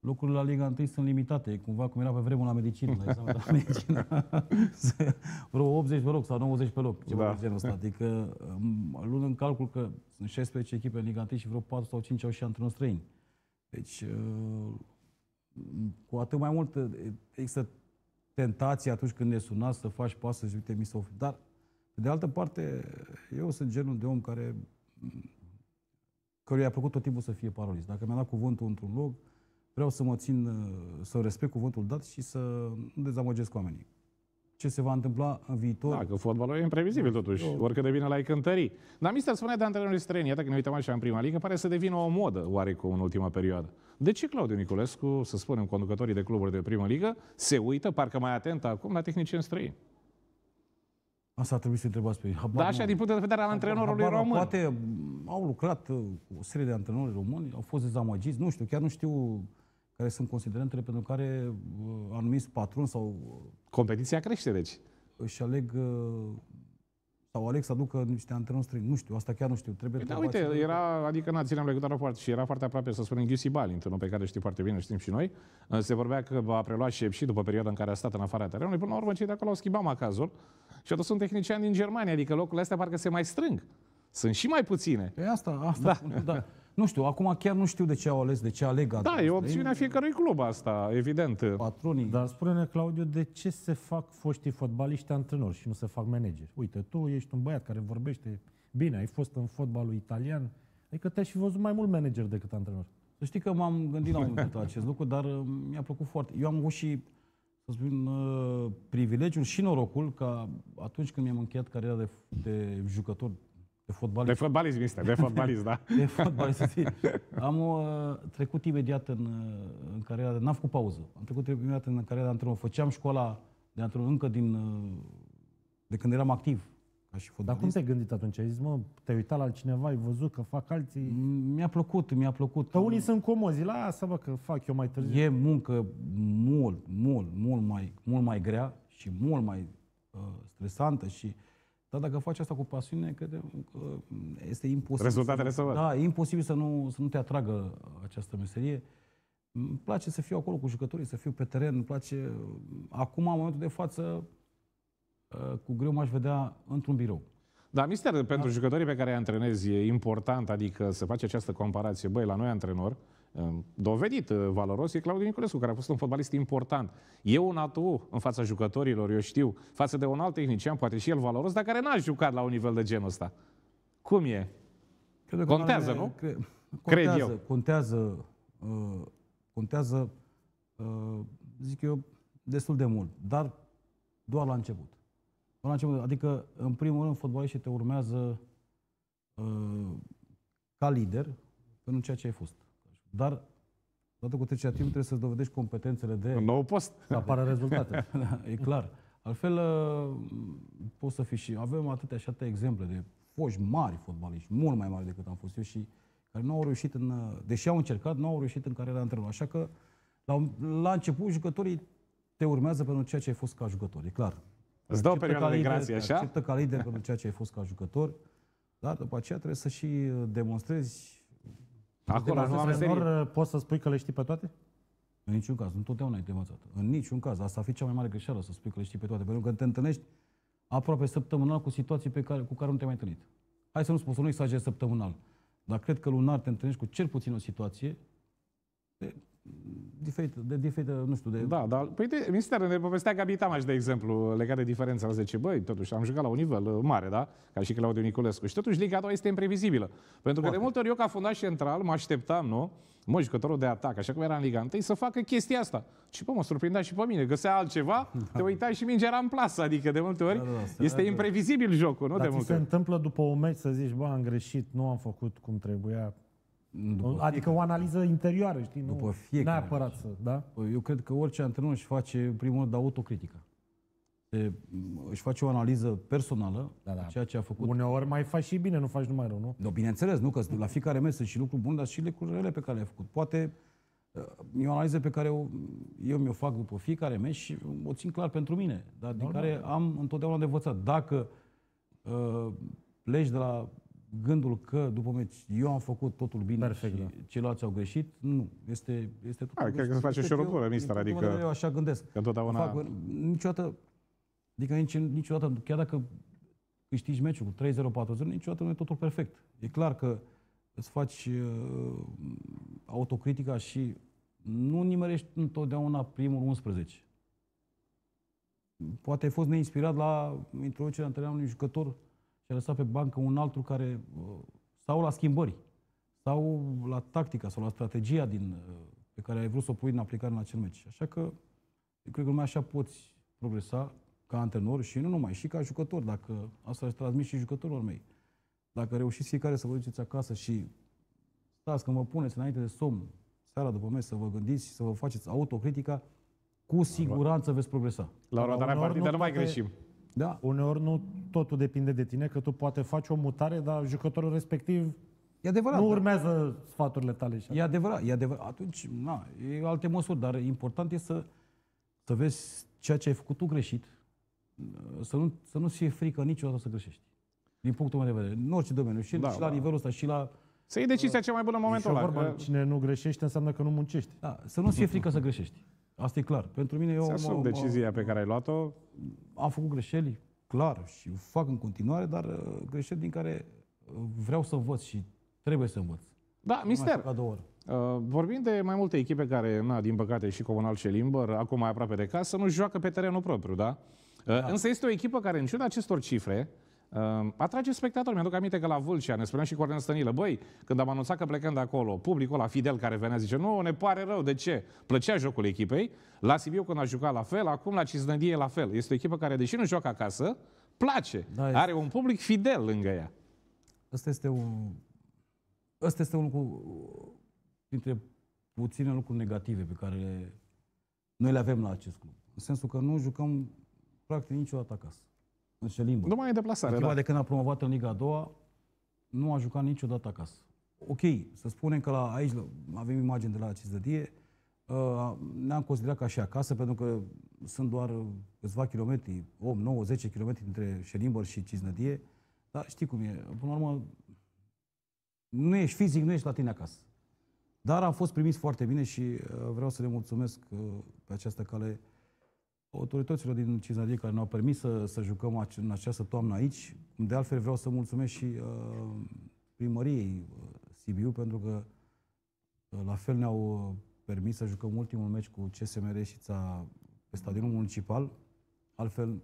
Speaker 2: locurile la Liga 1 sunt limitate, e cumva cum era pe vremuri la medicină, la examen de la medicină. (laughs) Vreo 80 pe loc sau 90 pe loc, ceva
Speaker 1: Da.
Speaker 2: de genul ăsta. Adică, um, luând în calcul că sunt 16 echipe în Liga 1 și vreo 4 sau 5 au și antrenori străini. Deci, uh, cu atât mai mult uh, există tentație atunci când ne sunați să faci pas să zici, uite, mi s-a oferit. Dar, pe de altă parte, eu sunt genul de om care căruia a plăcut tot timpul să fie parolist. Dacă mi-a dat cuvântul într-un loc, vreau să mă țin, uh, să respect cuvântul dat și să nu dezamăgesc oamenii. Ce se va întâmpla în viitor?
Speaker 1: Da, că fotbalul e imprevizibil totuși, oricât de bine l-ai cântări. Dar mister spune de antrenorii străini, iată că ne uităm așa în prima ligă, pare să devină o modă oarecum în ultima perioadă. De ce Claudiu Niculescu, să spunem, conducătorii de cluburi de primă ligă, se uită, parcă mai atent acum, la tehnicieni străini?
Speaker 2: Asta ar trebui să întrebați pe ei. Habar
Speaker 1: Da,
Speaker 2: nu
Speaker 1: așa,
Speaker 2: am.
Speaker 1: din punct de vedere al antrenorului
Speaker 2: Habar nu am.
Speaker 1: român.
Speaker 2: Poate m, au lucrat uh, cu o serie de antrenori români, au fost dezamăgiți, nu știu, chiar nu știu care sunt considerentele pentru care uh, anumiți patroni sau uh,
Speaker 1: Competiția crește, deci.
Speaker 2: își aleg uh, sau aleg să aducă niște antrenori străini. Nu știu, asta chiar nu știu. Trebuie
Speaker 1: Da,
Speaker 2: întrebați-
Speaker 1: uite, era, adică na, țineam legătura foarte și era foarte aproape să spunem Ghiusi Balint, pe care știi foarte bine, știm și noi. Se vorbea că va prelua și și după perioada în care a stat în afara terenului. Până la urmă, cei de acolo au schimbat macazul și au dus un tehnician din Germania, adică locurile astea parcă se mai strâng. Sunt și mai puține.
Speaker 2: Pe asta, asta da. da. (laughs) Nu știu, acum chiar nu știu de ce au ales, de ce aleg
Speaker 1: Da,
Speaker 2: antrenori
Speaker 1: e
Speaker 2: străini.
Speaker 1: opțiunea fiecărui club asta, evident.
Speaker 2: Patronii.
Speaker 3: Dar spune-ne, Claudiu, de ce se fac foștii fotbaliști antrenori și nu se fac manageri? Uite, tu ești un băiat care vorbește bine, ai fost în fotbalul italian, adică te-ai fi văzut mai mult manager decât antrenor.
Speaker 2: Să știi că m-am gândit la un moment dat la acest lucru, dar uh, mi-a plăcut foarte. Eu am avut și, să spun, uh, privilegiul și norocul ca atunci când mi-am încheiat cariera de, de jucător de
Speaker 1: De
Speaker 2: fotbalist,
Speaker 1: fotbalist, mister, de fotbalist, da. (laughs)
Speaker 2: de fotbalist, să știi, am uh, trecut imediat în, uh, în cariera, de, n-am făcut pauză, am trecut imediat în cariera de antrenor. Făceam școala de antrenor încă din, uh, de când eram activ ca și
Speaker 3: Dar
Speaker 2: fotbalist.
Speaker 3: cum te-ai gândit atunci? Ai zis, mă, te-ai uitat la altcineva, ai văzut că fac alții...
Speaker 2: Mi-a plăcut, mi-a plăcut.
Speaker 3: Că unii sunt comozi, lasă bă că fac eu mai târziu.
Speaker 2: E muncă mult, mult, mult mai, mult mai grea și mult mai uh, stresantă și dar dacă faci asta cu pasiune, cred că este imposibil.
Speaker 1: Rezultatele
Speaker 2: să,
Speaker 1: se văd.
Speaker 2: Da, e imposibil să nu, să nu te atragă această meserie. Îmi place să fiu acolo cu jucătorii, să fiu pe teren, îmi place... Acum, în momentul de față, uh, cu greu m-aș vedea într-un birou.
Speaker 1: Da, mister, pentru jucătorii pe care îi antrenezi e important, adică să faci această comparație. Băi, la noi antrenor, um, dovedit, uh, valoros, e Claudiu Niculescu, care a fost un fotbalist important. E un atu în fața jucătorilor, eu știu, față de un alt tehnician, poate și el valoros, dar care n-a jucat la un nivel de genul ăsta. Cum e?
Speaker 2: Cred că
Speaker 1: Contează,
Speaker 2: are-
Speaker 1: nu?
Speaker 2: Cre-
Speaker 1: Cred
Speaker 2: contează,
Speaker 1: eu.
Speaker 2: Contează, uh, contează, uh, zic eu, destul de mult, dar doar la început. Doar la început. Adică, în primul rând, fotbaliștii te urmează uh, ca lider pentru ceea ce ai fost. Dar, odată cu trecerea timp, trebuie să-ți dovedești competențele de...
Speaker 1: Un nou post. (laughs)
Speaker 3: Să apară rezultate.
Speaker 2: Da, e clar. Altfel, uh, poți să fii și... Avem atâtea și atâtea exemple de foști mari fotbaliști, mult mai mari decât am fost eu și care nu au reușit în... uh, Deși au încercat, nu au reușit în cariera antrenor. Așa că, la, un- la început, jucătorii te urmează pentru ceea ce ai fost ca jucător, e clar.
Speaker 1: Îți dă o
Speaker 2: Acceptă
Speaker 1: perioadă
Speaker 2: ca
Speaker 1: de
Speaker 2: lider-
Speaker 1: grație, așa?
Speaker 2: Acceptă ca lider pentru ceea ce ai fost ca jucător, dar după aceea trebuie să și uh, demonstrezi
Speaker 1: Acolo,
Speaker 3: La
Speaker 1: la noua meserie.
Speaker 3: antrenor poți să spui că le știi pe toate?
Speaker 2: În niciun caz, întotdeauna ai de învățat. În niciun caz. Asta ar fi cea mai mare greșeală, să spui că le știi pe toate. Pentru că te întâlnești aproape săptămânal cu situații pe care, cu care nu te-ai mai întâlnit. Hai să nu spun, să nu exagerezi săptămânal. Dar cred că lunar te întâlnești cu cel puțin o situație de diferită, de diferită, nu știu, de...
Speaker 1: Da, dar, păi de, mister, ne povestea Gabi Tamaș, de exemplu, legat de diferența. asta. Zice, băi, totuși, am jucat la un nivel uh, mare, da? Ca și Claudiu Niculescu. Și totuși, Liga 2 este imprevizibilă. Pentru că de multe ori eu, ca fundaș central, mă așteptam, nu? Mă, jucătorul de atac, așa cum era în Liga 1, să facă chestia asta. Și, bă, mă surprindea și pe mine. Găsea altceva, (laughs) te uitai și mingea era în plasă. Adică, de multe ori,
Speaker 2: Da, da, da,
Speaker 1: este
Speaker 2: da.
Speaker 1: imprevizibil jocul, nu?
Speaker 3: Dar
Speaker 1: de
Speaker 3: ți
Speaker 1: multe
Speaker 3: se
Speaker 1: ori.
Speaker 3: întâmplă după un meci să zici, bă, am greșit, nu am făcut cum trebuia.
Speaker 2: După
Speaker 3: Adică o analiză interioară, știi? Nu
Speaker 2: După fiecare
Speaker 3: neapărat să, da?
Speaker 2: Păi, Eu cred că orice antrenor își face, în primul rând, autocritică. Se, își face o analiză personală,
Speaker 3: Da, da.
Speaker 2: a ceea ce a făcut.
Speaker 3: Uneori mai faci și bine, nu faci numai rău, nu?
Speaker 2: No, bineînțeles, nu, că la fiecare mers sunt și lucruri bune, dar și lucruri rele pe care le-ai făcut. Poate uh, e o analiză pe care o, eu mi-o fac după fiecare meci și o țin clar pentru mine, dar din care am întotdeauna de învățat. Dacă uh, pleci de la gândul că după meci eu am făcut totul bine
Speaker 3: Perfect,
Speaker 2: și
Speaker 3: da.
Speaker 2: ceilalți au greșit, nu. Este, este totul
Speaker 1: Hai, cred că
Speaker 2: greșit.
Speaker 1: se face
Speaker 2: Cred
Speaker 1: și o
Speaker 2: eu,
Speaker 1: ruptură,
Speaker 2: din
Speaker 1: mister,
Speaker 2: punctul meu de
Speaker 1: adică-
Speaker 2: vedere, Eu așa gândesc.
Speaker 1: Că întotdeauna...
Speaker 2: Fac, niciodată, adică nici, niciodată, chiar dacă câștigi meciul cu 3-0, 4-0, niciodată nu e totul perfect. E clar că îți faci uh, autocritica și nu nimerești întotdeauna primul 11. Poate ai fost neinspirat la introducerea antrenarea unui jucător și a lăsat pe bancă un altul care, uh, sau la schimbări, sau la tactica sau la strategia din, uh, pe care ai vrut să o pui în aplicare în acel meci. Așa că eu cred că numai așa poți progresa ca antrenor și nu numai, și ca jucător, dacă asta își transmit și jucătorilor mei. Dacă reușiți fiecare să vă duceți acasă și stați când vă puneți înainte de somn, seara după meci, să vă gândiți și să vă faceți autocritica, cu siguranță veți progresa.
Speaker 1: La următoarea
Speaker 3: uneori
Speaker 1: partidă
Speaker 3: nu
Speaker 1: nu mai
Speaker 3: toate-
Speaker 1: greșim.
Speaker 2: Da,
Speaker 3: Uneori nu totul depinde de tine, că tu poate faci o mutare, dar jucătorul respectiv
Speaker 2: e adevărat.
Speaker 3: nu
Speaker 2: da.
Speaker 3: urmează sfaturile tale. Și
Speaker 2: E adevărat, e adevărat. Atunci, na, e alte măsuri, dar important e să, să vezi ceea ce ai făcut tu greșit, să nu, să nu fie frică niciodată să greșești. Din punctul meu de vedere, în orice domeniu, și,
Speaker 1: Da,
Speaker 2: și la
Speaker 1: da.
Speaker 2: nivelul ăsta, și la...
Speaker 1: Să iei decizia cea mai bună în momentul
Speaker 3: și o
Speaker 1: ăla.
Speaker 3: vorbă,
Speaker 1: că
Speaker 3: cine nu greșește înseamnă că nu muncești.
Speaker 2: Da, să nu fie frică să greșești. Asta e clar. Pentru mine, eu
Speaker 1: Ți
Speaker 2: mă,
Speaker 1: asumi
Speaker 2: mă,
Speaker 1: decizia pe care ai luat-o.
Speaker 2: am făcut greșeli, clar, și o fac în continuare, dar uh, greșeli din care uh, vreau să învăț și trebuie să învăț.
Speaker 1: Da, mister,
Speaker 2: Ca două ori.
Speaker 1: uh, vorbim de mai multe echipe care, na, din păcate, și Comunal și Limbăr, acum mai aproape de casă, nu joacă pe terenul propriu, da? Uh, Însă este o echipă care, în ciuda acestor cifre, uh, atrage spectatori. Mi-aduc aminte că la Vâlcea ne spunea și Cornel Stănilă, băi, când am anunțat că plecăm de acolo, publicul la Fidel care venea zice, nu, ne pare rău, de ce? Plăcea jocul echipei. La Sibiu când a jucat la fel, acum la Cisnădie la fel. Este o echipă care, deși nu joacă acasă, place.
Speaker 2: Da, este-
Speaker 1: Are un public fidel lângă ea.
Speaker 2: Ăsta este un, ăsta este un lucru dintre puține lucruri negative pe care le, noi le avem la acest club. În sensul că nu jucăm practic niciodată acasă. În ce limbă.
Speaker 1: Nu mai e deplasare,
Speaker 2: Echipa
Speaker 1: da.
Speaker 2: de când a promovat în Liga a doua, nu a jucat niciodată acasă. Ok, să spunem că la, aici avem imagini de la Cisdădie, uh, ne-am considerat ca și acasă, pentru că sunt doar câțiva kilometri, 8, 9, 10 kilometri între Șelimbăr și Cisnădie, dar știi cum e, până la urmă, nu ești fizic, nu ești la tine acasă. Dar am fost primiți foarte bine și uh, vreau să le mulțumesc uh, pe această cale autorităților din Cisnădie care ne-au permis să, să jucăm ace- în această toamnă aici. De altfel vreau să mulțumesc și uh, primăriei uh, Sibiu pentru că uh, la fel ne-au uh, permis să jucăm ultimul meci cu CSM Reșița pe stadionul municipal. Altfel,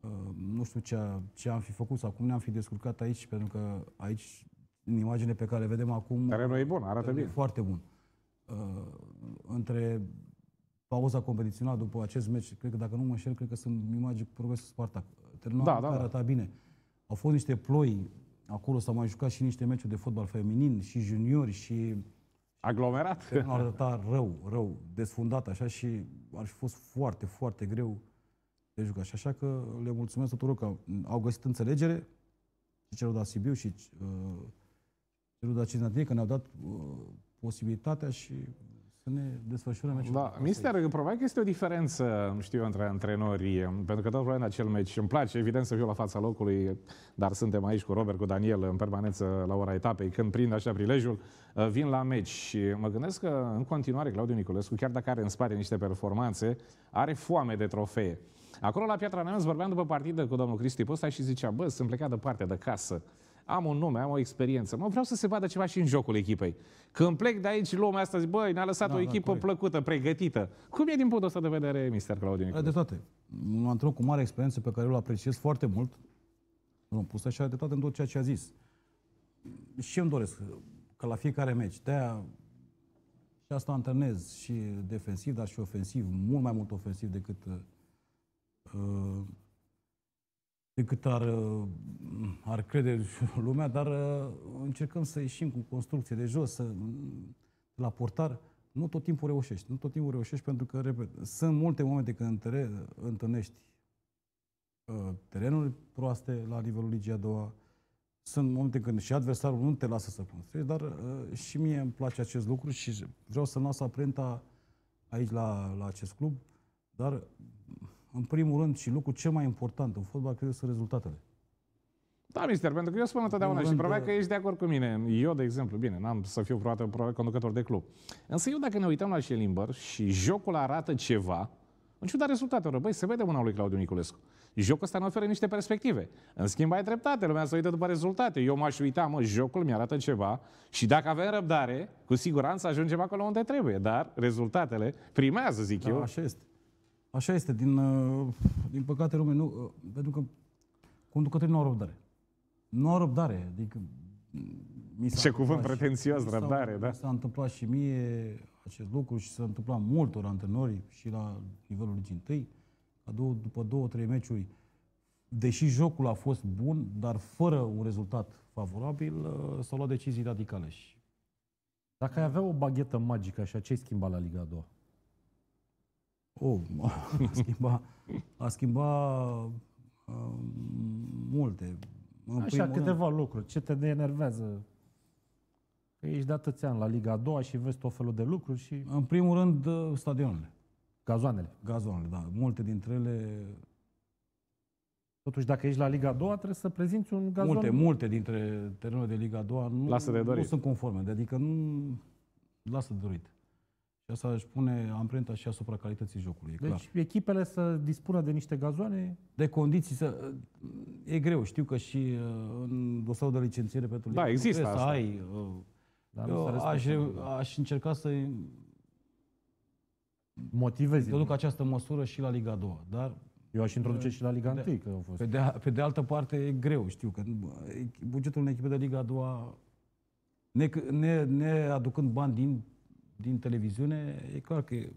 Speaker 2: uh, nu știu ce, a- ce am fi făcut sau cum ne-am fi descurcat aici, pentru că aici, în imagine pe care le vedem acum,
Speaker 1: Terenul e bun, arată
Speaker 2: Terenul e
Speaker 1: bine.
Speaker 2: Foarte bun. Uh, între pauza competițională după acest meci, cred că dacă nu mă înșel, cred că sunt imagini cu progresul Spartak. Terenul
Speaker 1: Da,
Speaker 2: da,
Speaker 1: da,
Speaker 2: da,
Speaker 1: da.
Speaker 2: arăta bine. Au fost niște ploi, acolo s-au mai jucat și niște meciuri de fotbal feminin și juniori și
Speaker 1: Aglomerat. (laughs)
Speaker 2: terenul arăta rău, rău, desfundat așa și ar fi fost foarte, foarte greu de jucat. Și așa că le mulțumesc tuturor că au găsit înțelegere și celor de la Sibiu și uh, celor de la Cisnădie, că ne-au dat uh, posibilitatea și să ne desfășurăm meciul.
Speaker 1: Da, mister, probabil că este o diferență, nu știu eu, între antrenori, pentru că tot probabil acel meci îmi place, evident, să fiu la fața locului, dar suntem aici cu Robert, cu Daniel, în permanență la ora etapei, când prind așa prilejul, uh, vin la meci și mă gândesc că în continuare Claudiu Niculescu, chiar dacă are în spate niște performanțe, are foame de trofee. Acolo la Piatra Neamț vorbeam după partidă cu domnul Cristi Posta și zicea, bă, sunt plecat departe de casă. Am un nume, am o experiență. Mă vreau să se vadă ceva și în jocul echipei. Când plec de aici, lumea asta zice, băi, ne-a lăsat
Speaker 2: Da,
Speaker 1: o
Speaker 2: da,
Speaker 1: echipă
Speaker 2: corect.
Speaker 1: plăcută, pregătită. Cum e din punctul ăsta de vedere, Mr. Claudiu
Speaker 2: Are
Speaker 1: Niculescu?
Speaker 2: dreptate. Un antrenor cu mare experiență pe care îl apreciez foarte mult. Nu, pusă și are dreptate în tot ceea ce a zis. Și eu îmi doresc că la fiecare meci, de-aia și asta antrenez și defensiv, dar și ofensiv, mult mai mult ofensiv decât uh, decât ar, uh, ar crede (laughs) lumea, dar uh, încercăm să ieșim cu construcție de jos, să, la portar, nu tot timpul reușești. Nu tot timpul reușești pentru că, repet, sunt multe momente când întâre, întâlnești uh, terenuri proaste la nivelul ligii a doua, sunt momente când și adversarul nu te lasă să construiești, dar uh, și mie îmi place acest lucru și vreau să-mi las aprenta aici la, la acest club, dar în primul rând și lucrul cel mai important în fotbal, cred că sunt rezultatele.
Speaker 1: Da, mister, pentru că eu spun întotdeauna și
Speaker 2: rând,
Speaker 1: probabil că
Speaker 2: uh,
Speaker 1: ești de acord cu mine. Eu, de exemplu, bine, n-am să fiu probabil probabil conducător de club. Însă eu, dacă ne uităm la Schelimber și jocul arată ceva, în ciuda rezultatelor, băi, se vede mâna lui Claudiu Niculescu. Jocul ăsta ne oferă niște perspective. În schimb, ai dreptate, lumea se uită după rezultate. Eu m-aș uita, mă, jocul mi-arată ceva și dacă avem răbdare, cu siguranță ajungem acolo unde trebuie. Dar rezultatele primează, zic
Speaker 2: Da,
Speaker 1: eu.
Speaker 2: așa este. Așa este. Din, uh, din păcate, lumea nu... uh, Pentru că conducătorii nu au răbdare. Nu au răbdare. Adică mi s-a
Speaker 1: Ce cuvânt
Speaker 2: întâmplat și-
Speaker 1: pretențios,
Speaker 2: mi s-a-
Speaker 1: răbdare, da.
Speaker 2: Mi s-a întâmplat și mie acest lucru și s-a întâmplat multor antrenori și la nivelul ligii întâi. La două, după două, trei meciuri, deși jocul a fost bun, dar fără un rezultat favorabil, uh, s-au luat decizii radicale. Și
Speaker 3: Dacă ai avea o baghetă magică așa, ce-ai schimba la Liga a doua?
Speaker 2: Oh, (laughs) a schimba, a schimba uh, multe. În
Speaker 3: Așa,
Speaker 2: primul
Speaker 3: câteva lucruri. Ce te denervează? Că ești de atâția ani la Liga a doua și vezi tot felul de lucruri și
Speaker 2: Rând, în primul rând, uh, stadionele,
Speaker 3: gazoanele.
Speaker 2: gazoanele, da. Multe dintre ele,
Speaker 3: Totuși, dacă ești la Liga a doua, trebuie să prezinți un gazon.
Speaker 2: multe, multe dintre terenurile de Liga a doua nu,
Speaker 1: Lasă de
Speaker 2: nu
Speaker 1: dorit.
Speaker 2: sunt conforme. Adică nu lasă de dorit. Și asta își pune amprenta și asupra calității jocului, e clar.
Speaker 3: Deci echipele să dispună de niște gazoane,
Speaker 2: De condiții să... E greu, știu că și uh, în dosarul de licențiere pentru
Speaker 1: Da,
Speaker 2: Liga
Speaker 1: există
Speaker 2: trebuie să
Speaker 1: asta.
Speaker 2: ai uh,
Speaker 3: dar nu
Speaker 2: Eu
Speaker 3: se
Speaker 2: aș,
Speaker 3: respectă.
Speaker 2: aș încerca să
Speaker 3: motivezi.
Speaker 2: introduc această măsură și la Liga a doua, dar
Speaker 3: Eu aș introduce și la Liga 1, că au fost.
Speaker 2: pe de, pe de altă parte e greu, știu că bugetul unei echipe de Liga a doua, ne, ne, ne aducând bani din, din televiziune, e clar că e,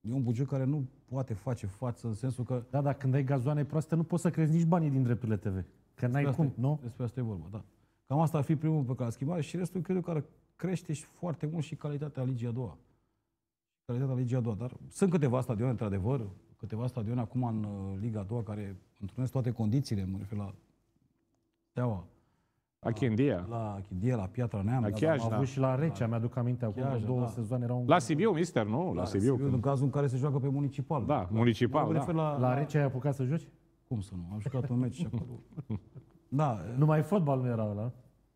Speaker 2: e un buget care nu poate face față în sensul că
Speaker 3: Da, dar când ai gazoane proaste, nu poți să crezi nici banii din drepturile TV. Că n-ai
Speaker 2: Despre
Speaker 3: cum,
Speaker 2: asta,
Speaker 3: nu?
Speaker 2: Despre asta e vorba, da. Cam asta ar fi primul pe care l schimbare și restul cred eu că ar crește și foarte mult și calitatea ligii a doua. Calitatea ligii a doua, dar sunt câteva stadioane, într-adevăr, câteva stadioane acum în uh, Liga a doua care întrunesc toate condițiile, mă refer la Steaua,
Speaker 1: La Chindia.
Speaker 2: la Chidie, la Piatra Neamț,
Speaker 1: La
Speaker 2: la,
Speaker 1: Chiaj,
Speaker 3: Am
Speaker 1: da.
Speaker 3: avut și la Recea, mi-aduc aminte, acum
Speaker 2: Chiaj,
Speaker 3: două
Speaker 2: da.
Speaker 3: sezoane erau...
Speaker 1: La Sibiu, mister, nu? La Sibiu.
Speaker 2: în cazul în care se joacă pe municipal.
Speaker 1: Da, municipal,
Speaker 2: Mă
Speaker 1: da.
Speaker 2: refer la,
Speaker 3: La Recea ai apucat să joci?
Speaker 2: Cum să nu? Am jucat un meci și acolo. (laughs) Da,
Speaker 3: Numai fotbal nu era ăla.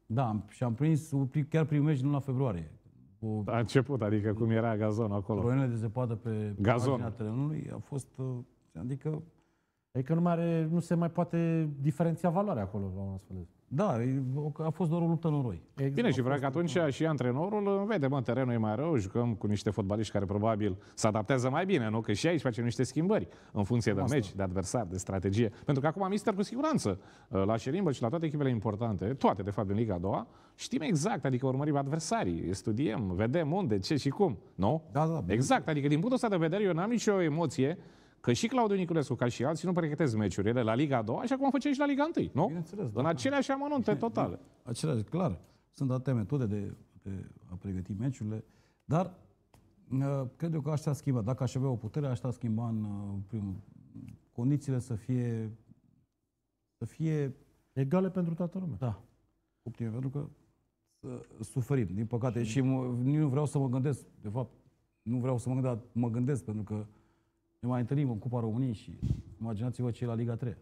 Speaker 2: da, am- și am prins chiar primul meci din luna februarie. Cu
Speaker 1: A început, adică cum era gazonul acolo.
Speaker 2: Roinele de zăpadă pe
Speaker 1: Gazon.
Speaker 2: marginea terenului a fost, uh, adică,
Speaker 3: Adică nu, mai are, nu se mai poate diferenția valoarea acolo la un astfel de...
Speaker 2: da, e- a fost doar o luptă noroi.
Speaker 3: Exact.
Speaker 1: Bine, și vreau că atunci și antrenorul vede, mă, terenul e mai rău, jucăm cu niște fotbaliști care probabil se adaptează mai bine, nu? Că și aici facem niște schimbări în funcție de meci, de adversar, de strategie. Pentru că acum Mister cu siguranță, la Șelimbă și la toate echipele importante, toate de fapt din Liga a doua, știm exact, adică urmărim adversarii, studiem, vedem unde, ce și cum, nu?
Speaker 2: Da, da,
Speaker 1: Exact, adică din punctul ăsta de vedere eu n-am nicio emoție că și Claudiu Niculescu, ca și alții, nu pregătesc meciurile la Liga a doua, așa cum o făceai și la Liga 1, nu?
Speaker 2: Bineînțeles, da.
Speaker 1: În aceleași amănunte totale.
Speaker 2: Același, clar, sunt alte metode de, de a pregăti meciurile, dar uh, cred eu că așa schimba. Dacă aș avea o putere, aș schimba în uh, primul, condițiile să fie, să fie
Speaker 3: Egale pentru toată lumea.
Speaker 2: Da. Optime, pentru că să suferim, din păcate. Și mă, nici nu vreau să mă gândesc, de fapt, nu vreau să mă gândesc, dar mă gândesc, pentru că ne mai întâlnim în Cupa României și imaginați-vă ce e la Liga 3.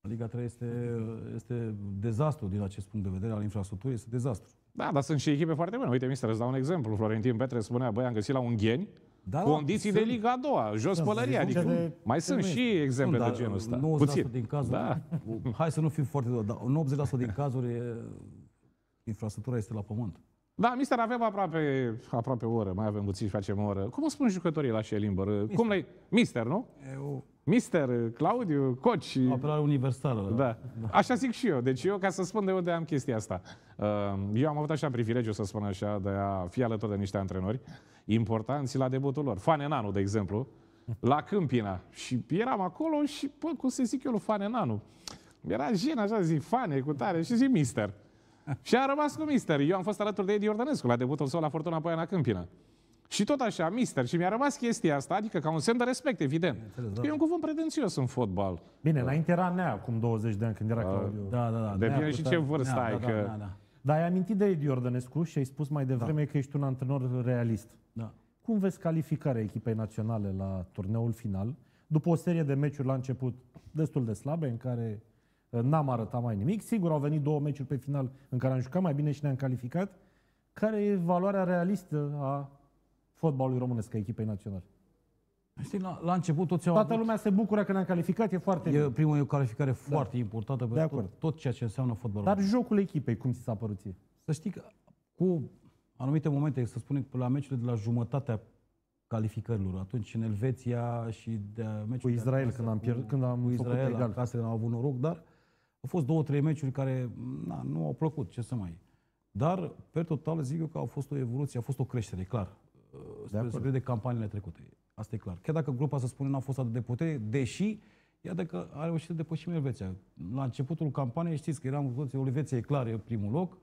Speaker 2: La Liga 3 este, este dezastru din acest punct de vedere al infrastructurii, este dezastru.
Speaker 1: Da, dar sunt și echipe foarte bune. Uite, mister, îți dau un exemplu. Florentin Petre spunea, băi, am găsit la Ungheni
Speaker 2: Da, da,
Speaker 1: condiții de
Speaker 2: sunt.
Speaker 1: Liga a doua, jos pălăria.
Speaker 3: zice
Speaker 1: Adică,
Speaker 3: de-
Speaker 1: mai sunt
Speaker 3: de-
Speaker 1: și exemple
Speaker 2: Sunt,
Speaker 1: de
Speaker 2: dar
Speaker 1: genul ăsta.
Speaker 2: 90%
Speaker 1: Puțin.
Speaker 2: din cazuri,
Speaker 1: Da.
Speaker 2: hai să nu fim foarte rău, dar în 80% din cazuri e, infrastructura este la pământ.
Speaker 1: Da, mister, avem aproape, aproape o oră, mai avem puțin și facem o oră. Cum o spun jucătorii la Schellimber? Cum le Mister, nu?
Speaker 2: E o
Speaker 1: Mister, Claudiu, coach.
Speaker 2: apelare universală.
Speaker 1: Da. Așa zic și eu. Deci eu, ca să spun de unde am chestia asta. uh, Eu am avut așa privilegiu, să spun așa, de a fi alături de niște antrenori importanți la debutul lor. Fanenanu, de exemplu, la Câmpina. Și eram acolo și, bă, cum să zic eu lui Fanenanu? Era gen, așa, zic, Fane, cu tare, și zic Mister. Și a rămas cu Mister. Eu am fost alături de Edi Ordănescu la debutul său la Fortuna Poiana Câmpina. Și tot așa, Mister. Și mi-a rămas chestia asta, adică ca un semn de respect, evident.
Speaker 2: da.
Speaker 1: Că e un cuvânt pretențios în fotbal.
Speaker 3: Bine, înainte era Nea, acum 20 de ani, când era Claudiu.
Speaker 2: Da, da, da.
Speaker 1: Depinde
Speaker 2: de-aia
Speaker 1: și
Speaker 2: putea-
Speaker 1: ce vârstă
Speaker 2: da,
Speaker 1: ai,
Speaker 2: Da,
Speaker 1: că-
Speaker 2: da, da,
Speaker 3: Dar ai amintit de Edi Ordănescu și ai spus mai devreme că ești un antrenor realist.
Speaker 2: da.
Speaker 3: Cum vezi calificarea echipei naționale la turneul final, după o serie de meciuri la început destul de slabe, în care uh, n-am arătat mai nimic. Sigur, au venit două meciuri pe final în care am jucat mai bine și ne-am calificat. Care e valoarea realistă a fotbalului românesc, a echipei naționale?
Speaker 2: Știi, la, la început toți au
Speaker 3: Toată
Speaker 2: avut-
Speaker 3: lumea se bucură că ne-am calificat, e foarte
Speaker 2: E,
Speaker 3: bine.
Speaker 2: primul e o calificare foarte importantă pentru
Speaker 3: acord.
Speaker 2: tot, tot ceea ce înseamnă fotbalul.
Speaker 3: Dar jocul echipei, cum ți s-a părut ție?
Speaker 2: Să știi că cu anumite momente, să spunem, că la meciurile de la jumătatea calificărilor, atunci în Elveția și de meciul
Speaker 3: Cu
Speaker 2: de
Speaker 3: Israel,
Speaker 2: acasă,
Speaker 3: când am pierd-
Speaker 2: cu,
Speaker 3: când am
Speaker 2: cu
Speaker 3: făcut
Speaker 2: Israel,
Speaker 3: egal.
Speaker 2: acasă am avut noroc, dar au fost două, trei meciuri care na, nu au plăcut, ce să mai... Dar, pe total, zic eu că au fost o evoluție, a fost o creștere, clar. uh, Spre deosebire de campaniile trecute. Asta e clar. Chiar dacă grupa, să spunem, n-a fost atât de putere, deși, iată că a reușit să depășim Elveția. La începutul campaniei, știți că eram cu toții, Elveția e clar, e primul loc.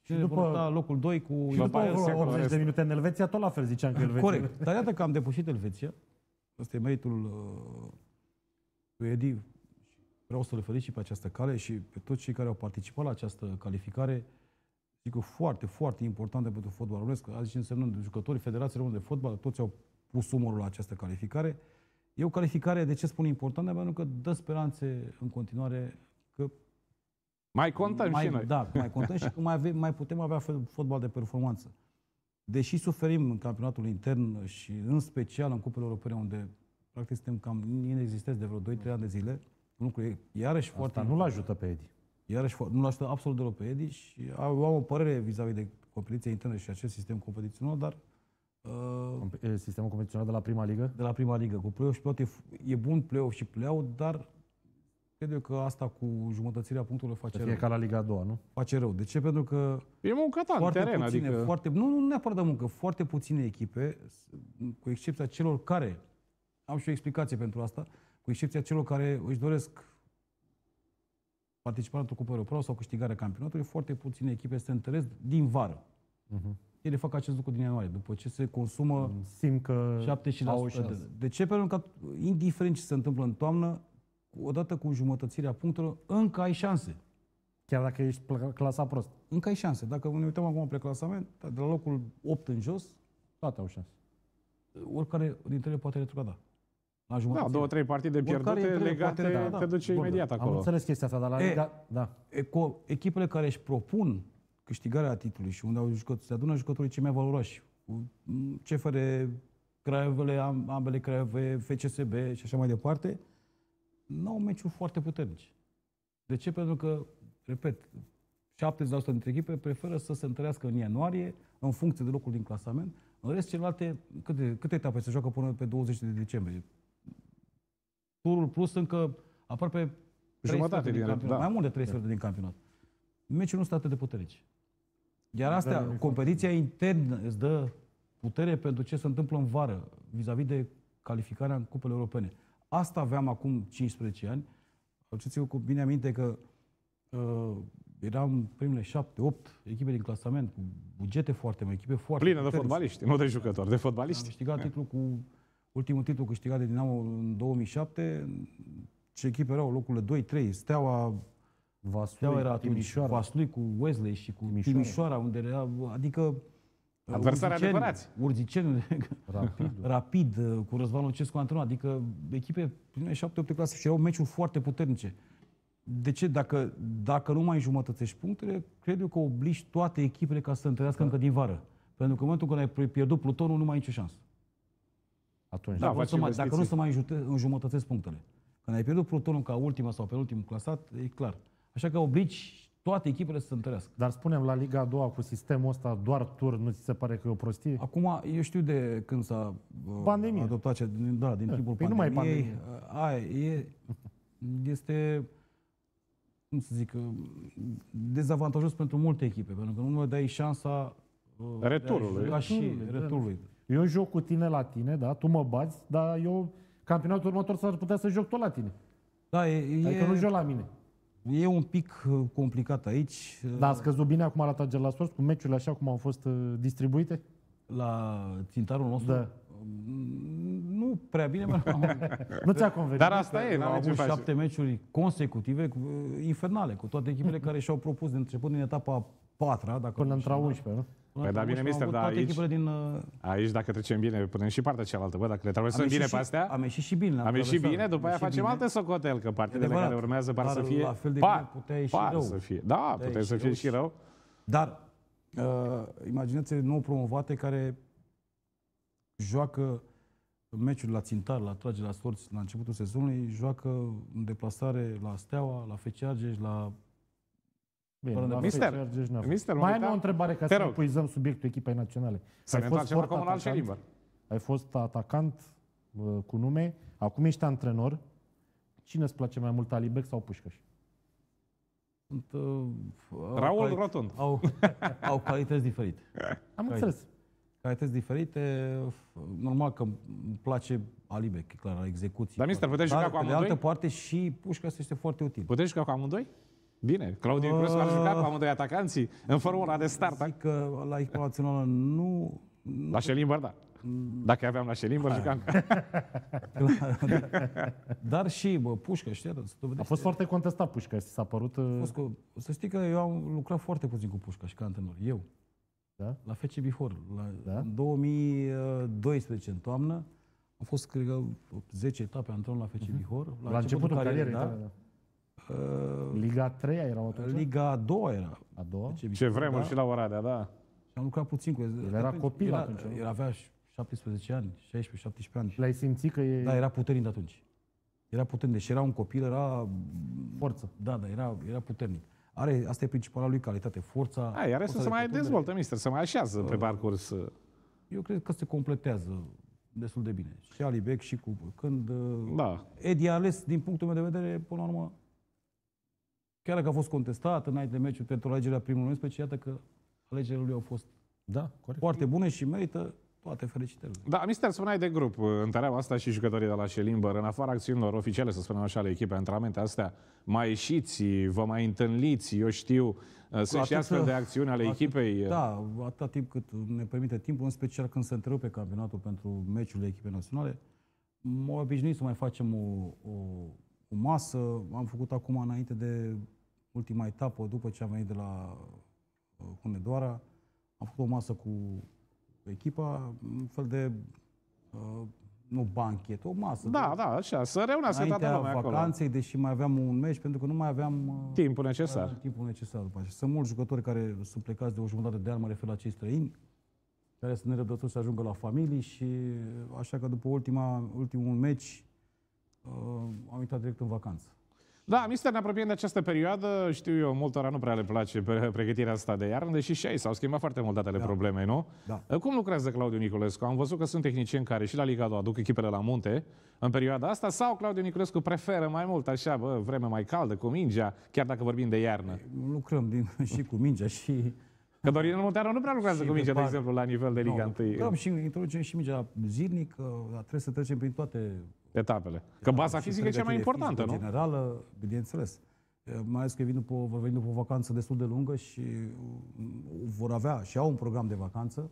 Speaker 2: Și
Speaker 3: după-
Speaker 2: după da, locul 2 cu...
Speaker 3: Și
Speaker 1: După
Speaker 3: după
Speaker 1: aia se
Speaker 3: 80 de
Speaker 1: coloresc.
Speaker 3: minute în Elveția, tot la fel ziceam că Elveția...
Speaker 2: Corect. Dar iată că am depășit Elveția. Ăsta e meritul uh, lui Edi. Vreau să le felicit pe această cale și pe toți cei care au participat la această calificare. Zic eu, foarte, foarte importantă pentru fotbal românesc. Azi însemnând jucătorii Federației Române de Fotbal, toți au pus umărul la această calificare. E o calificare, de ce spun importantă? Pentru că dă speranțe în continuare că
Speaker 1: Mai contăm
Speaker 2: mai,
Speaker 1: și noi.
Speaker 2: Da, mai contăm și că mai, avem, mai putem avea fe- fotbal de performanță. Deși suferim în campionatul intern și în special în cupele europene, unde practic suntem cam inexistenți de vreo 2-3 ani de zile, un lucru e iarăși foarte...
Speaker 3: Asta nu-l ajută pe Edi.
Speaker 2: Iarăși, fo- nu-l ajută absolut deloc pe Edi și au, au o părere vis-a-vis de competiția internă și acest sistem competițional, dar uh,
Speaker 3: E Sistemul competițional de la prima ligă?
Speaker 2: de la prima ligă, cu play-off și play e, f- e bun play-off și play-out, dar cred eu că asta cu jumătățirea punctelor
Speaker 3: Să
Speaker 2: face
Speaker 3: fie
Speaker 2: rău.
Speaker 3: ca la Liga a doua, nu?
Speaker 2: Face rău. De ce? Pentru că
Speaker 1: E muncă în
Speaker 2: foarte
Speaker 1: teren,
Speaker 2: puține,
Speaker 1: adică...
Speaker 2: foarte, nu, nu neapărat de muncă, foarte puține echipe, s- cu excepția celor care, am și o explicație pentru asta, cu excepția celor care își doresc participarea într-o cupă europeană sau câștigarea campionatului, foarte puține echipe se întăresc din vară.
Speaker 3: Mhm.
Speaker 2: Ele fac acest lucru din ianuarie, după ce se consumă
Speaker 3: Simt că
Speaker 2: 75%.
Speaker 3: au o
Speaker 2: De,
Speaker 3: șansă.
Speaker 2: de ce? Pentru că, indiferent ce se întâmplă în toamnă, odată cu jumătățirea punctelor, încă ai șanse.
Speaker 3: Chiar dacă ești pl- clasa prost.
Speaker 2: Încă ai șanse. Dacă ne uităm acum pe clasament, de la locul 8 în jos,
Speaker 3: Toate au șanse.
Speaker 2: oricare dintre ele poate retrograda. La
Speaker 1: Da,
Speaker 2: jumătate.
Speaker 1: două, trei partide
Speaker 2: Oricare
Speaker 1: pierdute,
Speaker 2: dintre ele
Speaker 1: legate,
Speaker 2: poate- da, da.
Speaker 1: te duce
Speaker 2: Bun,
Speaker 1: imediat
Speaker 3: Am
Speaker 1: acolo.
Speaker 3: înțeles chestia asta, dar la
Speaker 2: E,
Speaker 3: Liga... Da.
Speaker 2: Eco, echipele care își propun câștigarea titlului și unde au jucători, se adună jucătorii cei mai valoroși, cu m, CFR, Craiovele, am- ambele Craiove, FCSB și așa mai departe, nu au meciuri foarte puternice. De ce? Pentru că, repet, 70% dintre echipe preferă să se întărească în ianuarie, în funcție de locul din clasament. În rest, celelalte, câte, câte etape se joacă până pe 20 de decembrie? Turul plus încă aproape trei
Speaker 1: Jumătate
Speaker 2: sferturi
Speaker 1: din-
Speaker 2: campionat.
Speaker 1: da.
Speaker 2: Mai mult de 3 sferturi din campionat. Meciul nu sunt atât de puternice. Iar astea, competiția internă îți dă putere pentru ce se întâmplă în vară, vis-a-vis de calificarea în cupele europene. Asta aveam acum 15 ani. Aduceți-vă cu bine aminte că uh, eram primele 7-8 echipe din clasament, cu bugete foarte mari, echipe foarte
Speaker 1: Plină de
Speaker 2: puternice.
Speaker 1: fotbaliști, nu de jucători, de
Speaker 2: Am
Speaker 1: fotbaliști.
Speaker 2: câștigat titlul cu ultimul titlu câștigat de Dinamo în 2007. Ce echipe erau? Locurile 2-3. Steaua,
Speaker 3: Vaslui,
Speaker 2: Steaua era atunci
Speaker 3: Timișoara.
Speaker 2: Vaslui cu Wesley și cu
Speaker 3: Timișoara.
Speaker 2: Timișoara, unde era, adică
Speaker 1: Adversari
Speaker 2: Urziceni,
Speaker 1: adevărați.
Speaker 2: Urziceni, (laughs)
Speaker 3: Rapid. (laughs)
Speaker 2: rapid, cu Răzvan Lucescu antrenor, adică echipe primele 7-8 clase și erau meciuri foarte puternice. De ce? Dacă, dacă nu mai înjumătățești punctele, cred eu că obligi toate echipele ca să se întâlnească încă din vară. Pentru că în momentul când ai pierdut plutonul, nu mai ai nicio șansă.
Speaker 3: Atunci.
Speaker 1: Da,
Speaker 2: Dacă, nu
Speaker 1: faci
Speaker 2: să mai, dacă nu
Speaker 1: investiții.
Speaker 2: să mai înjute- înjumătățesc punctele. Când ai pierdut plutonul ca ultima sau penultimul clasat, e clar. Așa că obligi toate echipele să se întărească.
Speaker 3: Dar spunem, la Liga a doua, cu sistemul ăsta, doar tur, nu ți se pare că e o prostie?
Speaker 2: Acum, eu știu de când s-a uh,
Speaker 3: Pandemie.
Speaker 2: adoptat, ce- da, din timpul
Speaker 3: păi nu mai e
Speaker 2: pandemiei. uh, Aia, e, este, cum să zic, uh, dezavantajos pentru multe echipe, pentru că nu mai dai șansa uh, de a
Speaker 1: Returului.
Speaker 2: juca și
Speaker 3: Returului, da.
Speaker 2: returului.
Speaker 3: Eu joc cu tine la tine, da? Tu mă bați, dar eu, campionatul următor s-ar putea să joc tot la tine.
Speaker 2: Da, e,
Speaker 3: Adică nu
Speaker 2: e,
Speaker 3: joc la mine.
Speaker 2: e un pic uh, complicat aici. uh,
Speaker 3: Dar a scăzut bine acum la Tager la Sors, cu meciurile așa cum au fost uh, distribuite?
Speaker 2: La țintarul nostru?
Speaker 3: Da.
Speaker 2: Mm, Nu prea bine, mă, am, (laughs)
Speaker 3: Nu ți-a convenit?
Speaker 1: Dar asta e,
Speaker 2: am
Speaker 1: n-am ce
Speaker 2: avut
Speaker 1: faci.
Speaker 2: șapte meciuri consecutive, cu- infernale, cu toate echipele (laughs) care și-au propus de început din etapa a patra, dacă
Speaker 3: Până
Speaker 2: nu
Speaker 3: între a
Speaker 2: știu,
Speaker 3: 11, nu?
Speaker 2: Până
Speaker 1: Păi da,
Speaker 2: la
Speaker 1: bine,
Speaker 2: 11 am
Speaker 1: mister,
Speaker 2: avut
Speaker 1: dar
Speaker 2: toate
Speaker 1: aici-
Speaker 2: echipele din... uh,
Speaker 1: Aici, dacă trecem bine, punem și partea cealaltă. Bă, dacă le trebuie să
Speaker 2: am
Speaker 1: bine
Speaker 2: ieșit
Speaker 1: pe
Speaker 2: și-
Speaker 1: astea,
Speaker 2: Am ieșit și bine.
Speaker 1: am ieșit bine, după aia facem alte
Speaker 2: alte
Speaker 1: socotel, că partidele
Speaker 2: adevărat.
Speaker 1: care urmează par
Speaker 2: Dar
Speaker 1: să fie...
Speaker 2: la fel de
Speaker 1: par,
Speaker 2: bine putea ieși
Speaker 1: par
Speaker 2: rău.
Speaker 1: să fie. Da,
Speaker 2: Putea
Speaker 1: putea să
Speaker 2: ieși
Speaker 1: fie
Speaker 2: rău
Speaker 1: și
Speaker 2: și-
Speaker 1: rău.
Speaker 2: Dar uh, imaginați nou promovate care joacă meciuri la țintar, la trage la sorți la începutul sezonului, joacă în deplasare la Steaua, la FC Argeș, la...
Speaker 3: Bine,
Speaker 2: Fără de
Speaker 3: la
Speaker 1: Mister,
Speaker 3: FC Argeș n-a fost.
Speaker 1: mister, mă
Speaker 3: Mai am
Speaker 1: uitam.
Speaker 3: o întrebare ca
Speaker 1: Te
Speaker 3: să
Speaker 1: rog.
Speaker 3: epuizăm subiectul echipei naționale.
Speaker 1: Să
Speaker 3: Ai
Speaker 1: ne
Speaker 3: fost
Speaker 1: întoarcem la
Speaker 3: sport
Speaker 1: comunal și
Speaker 3: atacant,
Speaker 1: liber.
Speaker 3: Ai fost atacant uh, cu nume, acum ești antrenor. Cine îți place mai mult, Alibec sau Pușcaș?
Speaker 2: Sunt, uh, au
Speaker 1: Raul
Speaker 2: cali-
Speaker 1: Rotund.
Speaker 2: Au, (laughs) au calități diferite.
Speaker 3: Am
Speaker 2: Hai.
Speaker 3: înțeles.
Speaker 2: Calități diferite. Normal că îmi place Alibec, e clar, la execuții.
Speaker 1: Dar, mister, puteți
Speaker 2: Dar,
Speaker 1: juca cu
Speaker 2: pe de
Speaker 1: amândoi?
Speaker 2: altă parte, și Pușcaș este foarte util.
Speaker 1: Puteți juca cu amândoi? Bine. Claudiu Niculescu ar juca cu amândoi atacanții în formula de start.
Speaker 2: Zic că la echipa națională nu...
Speaker 1: La Șelimber, da. Dacă aveam la Șelimber, jucam. (laughs)
Speaker 2: Dar și, bă, Pușcaș, știi, se
Speaker 3: A
Speaker 2: dovedește.
Speaker 3: fost foarte contestat Pușcaș. S-a părut... uh,
Speaker 2: A fost cu, să știi că eu am lucrat foarte puțin cu Pușcaș ca antrenor. Eu.
Speaker 3: Da?
Speaker 2: La FC Bihor. La,
Speaker 3: Da?
Speaker 2: În 2012, în toamnă, am fost, cred că, 10 etape antrenor la FC Bihor.
Speaker 3: Mhm. La începutul carierei, da? da.
Speaker 2: Uh,
Speaker 3: Liga 3 era atunci?
Speaker 2: Liga a doua era.
Speaker 3: A doua?
Speaker 2: FC Bihor,
Speaker 1: Ce vremuri
Speaker 2: da?
Speaker 1: și la Oradea, da.
Speaker 2: Și am lucrat puțin cu
Speaker 3: El era copil
Speaker 2: era,
Speaker 3: atunci, nu?
Speaker 2: El avea 17 ani, 16-17 ani.
Speaker 3: Și l-ai simțit că e
Speaker 2: Da, era puternic de atunci. Era puternic. Deși era un copil, era...
Speaker 3: forță.
Speaker 2: Da, da, era, era puternic. Are, asta e principala lui calitate, forța...
Speaker 1: A, iar restul
Speaker 2: forța
Speaker 1: se
Speaker 2: de
Speaker 1: mai
Speaker 2: putundere.
Speaker 1: dezvoltă, mister, se mai așează pe parcurs.
Speaker 2: Eu cred că se completează destul de bine. Și Alibec și cu... Când uh,
Speaker 1: Da.
Speaker 2: Edi a ales, din punctul meu de vedere, până la urmă, chiar dacă a fost contestat înainte de meciul pentru alegerea primului 11, iată că alegerile lui au fost
Speaker 3: Da, corect.
Speaker 2: foarte bune și merită toate felicitările.
Speaker 1: Da, mister, spuneai de grup. Întăreau asta și jucătorii de la Șelimber. În afara acțiunilor oficiale, să spunem așa, ale echipei, antrenamente astea, mai ieșiți, vă mai întâlniți, eu știu, sunt și
Speaker 2: Atât,
Speaker 1: astfel de acțiuni ale
Speaker 2: atât-
Speaker 1: echipei.
Speaker 2: Da, atâta timp cât ne permite timpul, în special când se întrerupe campionatul pentru meciurile echipei naționale. M-am obișnuit să mai facem o, o, o masă. Am făcut acum înainte de ultima etapă, după ce am venit de la uh, Hunedoara. Am făcut o masă cu echipa, un fel de, uh, nu banchet, o masă.
Speaker 1: Da,
Speaker 2: de,
Speaker 1: da, așa, să reunească toată
Speaker 2: Înaintea
Speaker 1: lumea acolo.
Speaker 2: vacanței, deși mai aveam un meci, pentru că nu mai aveam uh,
Speaker 1: Timpul necesar.
Speaker 2: da, timpul necesar după aceea. Sunt mulți jucători care sunt plecați de o jumătate de an, mă refer la cei străini, care sunt nerăbdători să ajungă la familii și așa că după ultima, ultimul meci uh, am intrat direct în vacanță.
Speaker 1: Da, mister, ne apropiem de această perioadă. Știu eu, multora nu prea le place pre- pregătirea asta de iarnă, deși și ei s-au schimbat foarte mult datele
Speaker 2: Da.
Speaker 1: problemei, nu?
Speaker 2: Da.
Speaker 1: Cum lucrează Claudiu Niculescu? Am văzut că sunt tehnicieni care și la Liga 2 aduc echipele la munte în perioada asta sau Claudiu Niculescu preferă mai mult așa, bă, vreme mai caldă, cu mingea, chiar dacă vorbim de iarnă?
Speaker 2: Lucrăm din, (laughs) și cu mingea și...
Speaker 1: Că Dorin Munteanu nu prea lucrează
Speaker 2: Și
Speaker 1: cu mingea, de
Speaker 2: departe.
Speaker 1: exemplu, la nivel de Liga
Speaker 2: Nu,
Speaker 1: 1
Speaker 2: lucrăm și introducem și mingea zilnic, uh, dar trebuie să trecem prin toate
Speaker 1: etapele. Că baza
Speaker 2: Și
Speaker 1: fizică e cea mai
Speaker 2: pregătire
Speaker 1: importantă, nu?
Speaker 2: fizică Generală, bineînțeles. Eh, Mai ales că vin după, vor veni după o vacanță destul de lungă și uh, vor avea și au un program de vacanță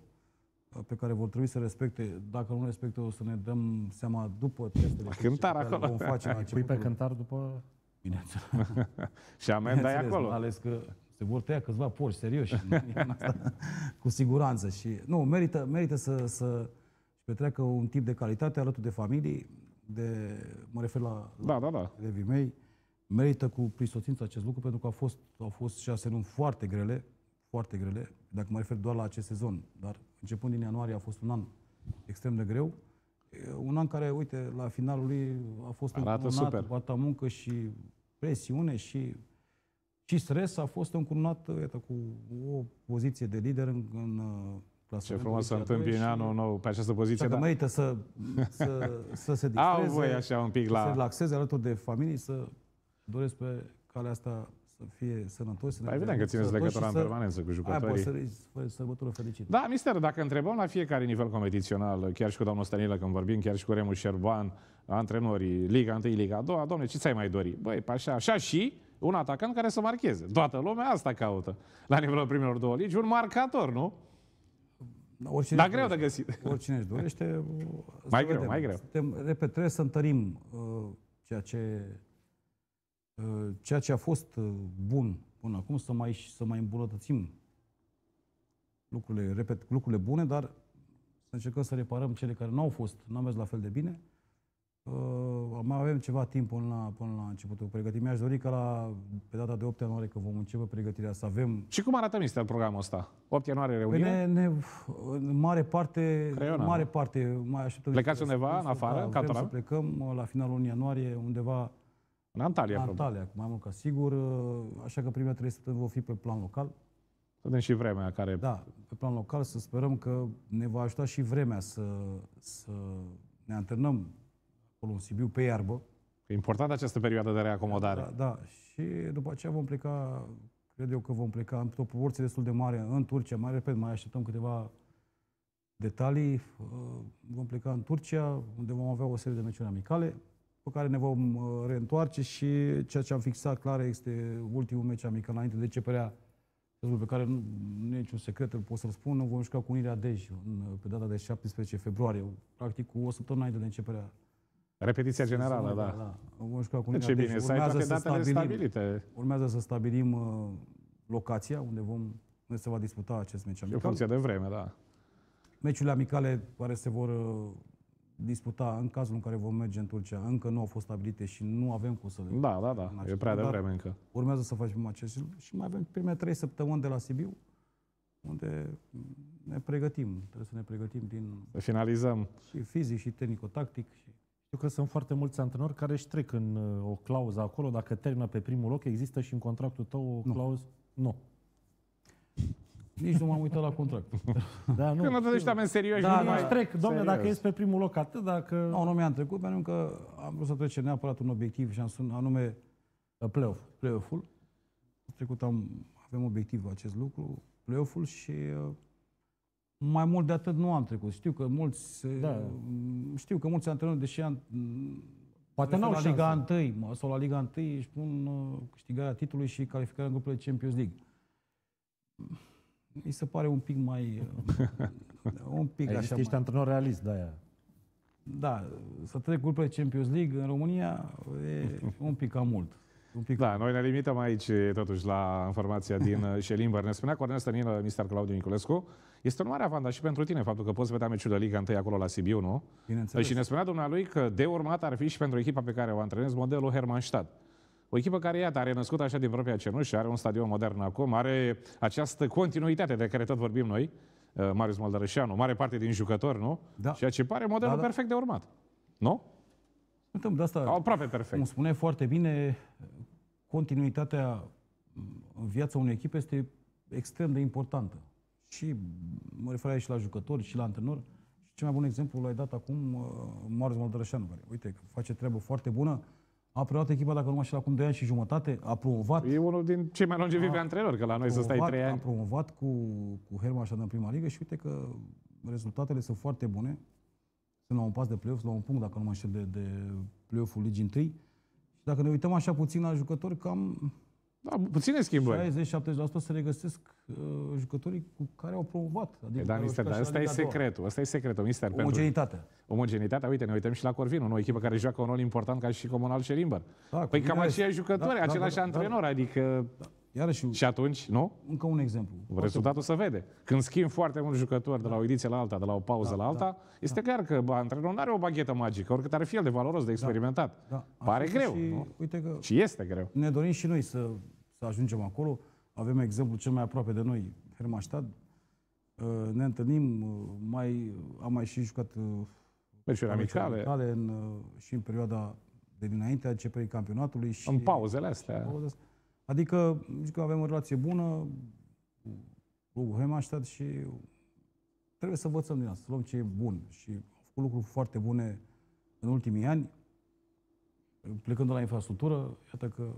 Speaker 2: uh, pe care vor trebui să respecte. Dacă nu respectă, o să ne dăm seama după testele fizice
Speaker 1: cântar
Speaker 2: pe care
Speaker 1: acolo.
Speaker 2: le vom face la (laughs)
Speaker 3: Pui pe
Speaker 2: începutul.
Speaker 3: cântar după...
Speaker 2: Bineînțeles. (laughs)
Speaker 1: Și amenda e
Speaker 2: Bineînțeles,
Speaker 1: acolo.
Speaker 2: mai ales că se vor tăia câțiva porci serioși (laughs) în asta, cu siguranță. Și, nu, merită, merită să, să petreacă un tip de calitate alături de familii, de, mă refer la, la
Speaker 1: Da, da, da.
Speaker 2: elevii mei, merită cu prisosință acest lucru pentru că au fost, au fost șase luni foarte grele, foarte grele, dacă mă refer doar la acest sezon, dar începând din ianuarie a fost un an extrem de greu E Un an care, uite, la finalul lui a fost
Speaker 1: Arată
Speaker 2: încununat
Speaker 1: super.
Speaker 2: cu atâta muncă și presiune și, și stres, a fost încununat iată, cu o poziție de lider în, în uh,
Speaker 1: Ce
Speaker 2: clasamentul
Speaker 1: frumos să
Speaker 2: Liga doi
Speaker 1: întâmpi în
Speaker 2: și-
Speaker 1: anul nou pe această
Speaker 2: Așa
Speaker 1: poziție.
Speaker 2: că
Speaker 1: Da.
Speaker 2: merită să, să, (laughs) să se
Speaker 1: Au
Speaker 2: distreze,
Speaker 1: voi așa un pic
Speaker 2: să se
Speaker 1: la...
Speaker 2: relaxeze alături de familie, să doresc pe calea asta să fie sănătoși. Să ne
Speaker 1: Păi evident că țineți
Speaker 2: sănătoși
Speaker 1: legătura în
Speaker 2: și să-
Speaker 1: permanență cu
Speaker 2: Aia
Speaker 1: jucătorii.
Speaker 2: poți să să sărbătoră fericită.
Speaker 1: Da, mister, dacă întrebăm la fiecare nivel competițional, chiar și cu domnul Stănilă când vorbim, chiar și cu Remu Șerban, antrenorii, Liga 1, Liga 2, domne, ce ți-ai mai dori? Băi, pe așa, așa și un atacant care să marcheze. Toată lumea asta caută. La nivelul primelor două ligi, un marcator, nu?
Speaker 2: Da, Oricine
Speaker 1: Dar
Speaker 2: își
Speaker 1: greu de
Speaker 2: dorește.
Speaker 1: găsit.
Speaker 2: Oricine își dorește. (laughs) să
Speaker 1: Mai greu,
Speaker 2: vedem.
Speaker 1: mai greu.
Speaker 2: Suntem, repet, trebuie să întărim uh, ceea ce uh, ceea ce a fost uh, bun până acum, să mai, să mai îmbunătățim lucrurile, repet, lucrurile bune, dar să încercăm să reparăm cele care nu au fost, nu au mers la fel de bine. Uh, mai avem ceva timp până la, până la începutul pregătirii. Mi-aș dori ca la, pe data de 8 ianuarie, că vom începe pregătirea, să avem
Speaker 1: Și cum arată, mister, programul ăsta? 8 ianuarie
Speaker 2: Păi
Speaker 1: reuniune?
Speaker 2: ne, ne, în mare parte,
Speaker 1: Craiona,
Speaker 2: în mare
Speaker 1: nu?
Speaker 2: parte mai așteptăm.
Speaker 1: Plecați
Speaker 2: niște
Speaker 1: undeva în
Speaker 2: răspunsuri,
Speaker 1: afară,
Speaker 2: Da,
Speaker 1: în
Speaker 2: vrem să
Speaker 1: Catalan?
Speaker 2: plecăm uh, la finalul lunii ianuarie, undeva
Speaker 1: În Antalya,
Speaker 2: în
Speaker 1: probabil.
Speaker 2: Antalya, mai mult ca sigur. uh, Așa că primele trei săptămâni vor fi pe plan local.
Speaker 1: Să vedem și vremea care...
Speaker 2: Da, pe plan local să sperăm că ne va ajuta și vremea să, să ne antrenăm acolo în Sibiu pe iarbă.
Speaker 1: E importantă această perioadă de reacomodare.
Speaker 2: Da, da. Și după aceea vom pleca, cred eu că vom pleca într-o proporție destul de mare în Turcia. Mai repet, mai așteptăm câteva detalii. Uh, Vom pleca în Turcia, unde vom avea o serie de meciuri amicale, pe care ne vom uh, reîntoarce și ceea ce am fixat clar este ultimul meci amical înainte de începerea sezonului, pe care nu, nu e niciun secret, îl pot să-l spun, vom juca cu Unirea Dej în, pe data de 17 februarie, practic cu o săptămână înainte de începerea
Speaker 1: Repetiția generală,
Speaker 2: sezonului,
Speaker 1: da.
Speaker 2: da. Vom juca cu
Speaker 1: Ce
Speaker 2: Unirea Dej.
Speaker 1: bine, să ai toate
Speaker 2: Urmează să
Speaker 1: datele
Speaker 2: stabilim-
Speaker 1: stabilite.
Speaker 2: Urmează să stabilim uh, locația unde vom unde se va disputa acest meci
Speaker 1: Și în
Speaker 2: amical.
Speaker 1: funcție de vreme, da.
Speaker 2: Meciurile amicale care se vor uh, disputa în cazul în care vom merge în Turcia încă nu au fost stabilite și nu avem cum să le...
Speaker 1: Da, da, da.
Speaker 2: în
Speaker 1: E
Speaker 2: acest
Speaker 1: prea
Speaker 2: moment,
Speaker 1: devreme încă.
Speaker 2: dar Urmează să facem acest lucru și mai avem primele trei săptămâni de la Sibiu unde ne pregătim. Trebuie să ne pregătim din
Speaker 1: Să finalizăm.
Speaker 2: și fizic și tehnico-tactic. Și...
Speaker 3: Știu că sunt foarte mulți antrenori care își trec în uh, o clauză acolo, dacă termină pe primul loc, există și în contractul tău o
Speaker 2: Nu.
Speaker 3: clauză? Nu.
Speaker 2: Nici nu m-am uitat la contract. (laughs)
Speaker 3: Da, nu.
Speaker 1: Când mă dădești oameni serioși,
Speaker 2: Da,
Speaker 1: nu
Speaker 2: da,
Speaker 1: mai...
Speaker 3: Își trec, domnule,
Speaker 1: Serios.
Speaker 3: dacă ești pe primul loc atât, dacă...
Speaker 2: Nu, nu mi-am trecut, pentru că am vrut să trecem neapărat un obiectiv și am sun, anume
Speaker 3: Uh, Play-off.
Speaker 2: play-off-ul. În trecut am, avem obiectiv acest lucru, play-off-ul și uh, mai mult de atât nu am trecut. Știu că mulți,
Speaker 3: Da.
Speaker 2: da. știu că mulți antrenori, deși am,
Speaker 3: Poate n-au
Speaker 2: la Liga
Speaker 3: șansă.
Speaker 2: 1 mă, sau la Liga 1 își pun uh, câștigarea titlului și calificarea în grupurile Champions League. Mi se pare un pic mai... uh, un pic
Speaker 3: Ai zis
Speaker 2: așa
Speaker 3: că ești
Speaker 2: mai...
Speaker 3: antrenor realist, de aia.
Speaker 2: Da, să trec grupurile Champions League în România e un pic cam mult. Un pic
Speaker 1: Da, noi ne limităm aici totuși la informația din uh, Șelimber. Ne spunea Cornel Stănilă, Mr. Claudiu Niculescu, este un mare avantaj și pentru tine faptul că poți vedea meciul de Liga 1 acolo la Sibiu, nu?
Speaker 2: Bineînțeles.
Speaker 1: Și ne spunea dumnealui că de urmat ar fi și pentru echipa pe care o antrenezi modelul Hermannstadt. O echipă care, iată, are născut așa din propria cenușă, are un stadion modern acum, are această continuitate de care tot vorbim noi, uh, Marius Moldărășanu, mare parte din jucători, nu?
Speaker 2: Da.
Speaker 1: Ceea ce pare modelul
Speaker 2: Da, da.
Speaker 1: perfect de urmat. Nu?
Speaker 2: Uităm de asta.
Speaker 1: Aproape
Speaker 2: Cum
Speaker 1: perfect.
Speaker 2: spuneai foarte bine, continuitatea în viața unei echipe este extrem de importantă. Și mă refer aici la jucători și la antrenori. Și cel mai bun exemplu l-ai dat acum uh, Marius Moldărășanu, care, uite, că face treabă foarte bună. A preluat echipa, dacă nu mă știu, acum 2 ani și jumătate, a promovat.
Speaker 1: E unul din cei mai longevivi antrenori, că la noi să stai
Speaker 2: promovat,
Speaker 1: trei
Speaker 2: A
Speaker 1: ani.
Speaker 2: promovat cu, cu Hermannstadt în prima ligă și uite că rezultatele sunt foarte bune. Sunt la un pas de play-off, la un punct, dacă nu mă înșel, de, de play-off-ul Ligii 1. Și dacă ne uităm așa puțin la jucători, cam
Speaker 1: Da, puține schimbări.
Speaker 2: 60-70% se regăsesc uh, jucătorii cu care au promovat. Adică
Speaker 1: E,
Speaker 2: care
Speaker 1: da,
Speaker 2: au
Speaker 1: mister,
Speaker 2: jucat
Speaker 1: dar
Speaker 2: și la
Speaker 1: ăsta e
Speaker 2: Liga a doua.
Speaker 1: secretul. Ăsta e secretul, mister. Pentru
Speaker 2: Omogenitatea.
Speaker 1: omogenitatea, uite, ne uităm și la Corvin, o echipă care joacă un rol important ca și Comunal și Limber.
Speaker 2: Da,
Speaker 1: Păi
Speaker 2: Corvin
Speaker 1: cam
Speaker 2: are-
Speaker 1: aceiași jucători,
Speaker 2: da, da,
Speaker 1: același
Speaker 2: da, da,
Speaker 1: antrenor, adică...
Speaker 2: Iarăși,
Speaker 1: Și atunci, nu?
Speaker 2: încă un exemplu.
Speaker 1: Rezultatul se vede. Când schimb foarte mulți jucători de la o ediție la alta, de la o pauză la alta, este clar că bă, antrenorul nu are o baghetă magică, oricât ar fi el de valoros, de experimentat.
Speaker 2: Da, a
Speaker 1: Pare
Speaker 2: fost
Speaker 1: greu,
Speaker 2: și,
Speaker 1: nu?
Speaker 2: Uite că
Speaker 1: Și este greu.
Speaker 2: ne dorim și noi să, să ajungem acolo. Avem exemplu cel mai aproape de noi, Hermannstadt. Uh, Ne întâlnim, uh, mai, am mai și jucat uh,
Speaker 1: Meciuri amicale,
Speaker 2: amicale în, uh, și în perioada de dinaintea începerii campionatului. Și
Speaker 1: în pauzele astea.
Speaker 2: pauze. Adică, zic că avem o relație bună cu clubul Hemastadt și trebuie să învățăm din asta, să luăm ce e bun. Și au făcut lucruri foarte bune în ultimii ani, plecând de la infrastructură, iată că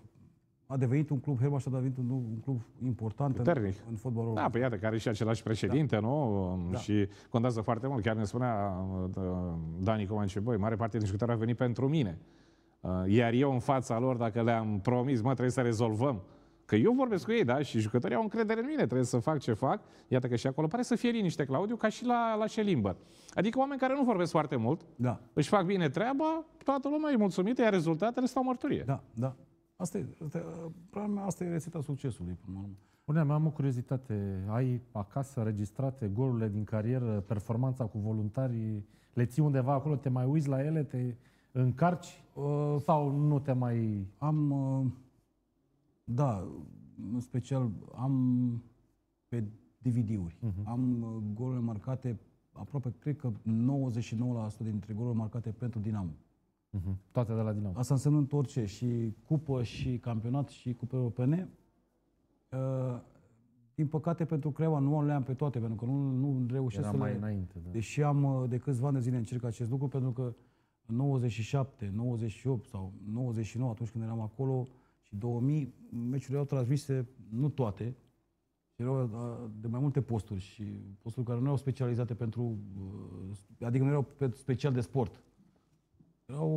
Speaker 2: a devenit un club, Hermannstadt a devenit un, un club important în,
Speaker 1: Puternic.
Speaker 2: în fotbalul
Speaker 1: Da, pe iată, care are și același președinte, da. nu?
Speaker 2: Da.
Speaker 1: Și contează foarte mult. Chiar ne spunea uh, Dani Comanci, băi, mare parte din jucători au venit pentru mine. Uh, Iar eu în fața lor, dacă le-am promis, mă, trebuie să rezolvăm. Că eu vorbesc cu ei, da? Și jucătorii au încredere în mine, trebuie să fac ce fac. Iată că și acolo pare să fie liniște, Claudiu, ca și la, la Șelimbăr. Adică oameni care nu vorbesc foarte mult,
Speaker 2: Da,
Speaker 1: își fac bine treaba, toată lumea e mulțumită, iar rezultatele stau mărturie.
Speaker 2: da, da. Asta e, asta, e, problema mea, asta e rețeta succesului, până la urmă.
Speaker 3: Spune, am o curiozitate. Ai acasă registrate golurile din carieră, performanța cu voluntarii? Le ții undeva acolo, te mai uiți la ele, te încarci?
Speaker 2: Uh,
Speaker 3: Sau nu te mai...
Speaker 2: Am, uh, da, în special am pe DVD-uri. Uh-huh. Am uh, golurile marcate, aproape, cred că 99% dintre golurile marcate pentru Dinamo.
Speaker 3: Uh-huh. Toate de la Dinamo.
Speaker 2: Asta însemnând orice, și cupă, și campionat, și cupe europene. Uh, din păcate, pentru Craiova nu le am pe toate, pentru că nu, nu reușesc
Speaker 3: Era
Speaker 2: să
Speaker 3: mai
Speaker 2: le...
Speaker 3: înainte, da.
Speaker 2: Deși am uh, de câțiva ani de zile încerc acest lucru, pentru că în 97, 98 sau 99, atunci când eram acolo, și 2000, meciurile erau transmise, nu toate, erau uh, de mai multe posturi și posturi care nu erau specializate pentru, uh, adică nu erau pe- special de sport. Erau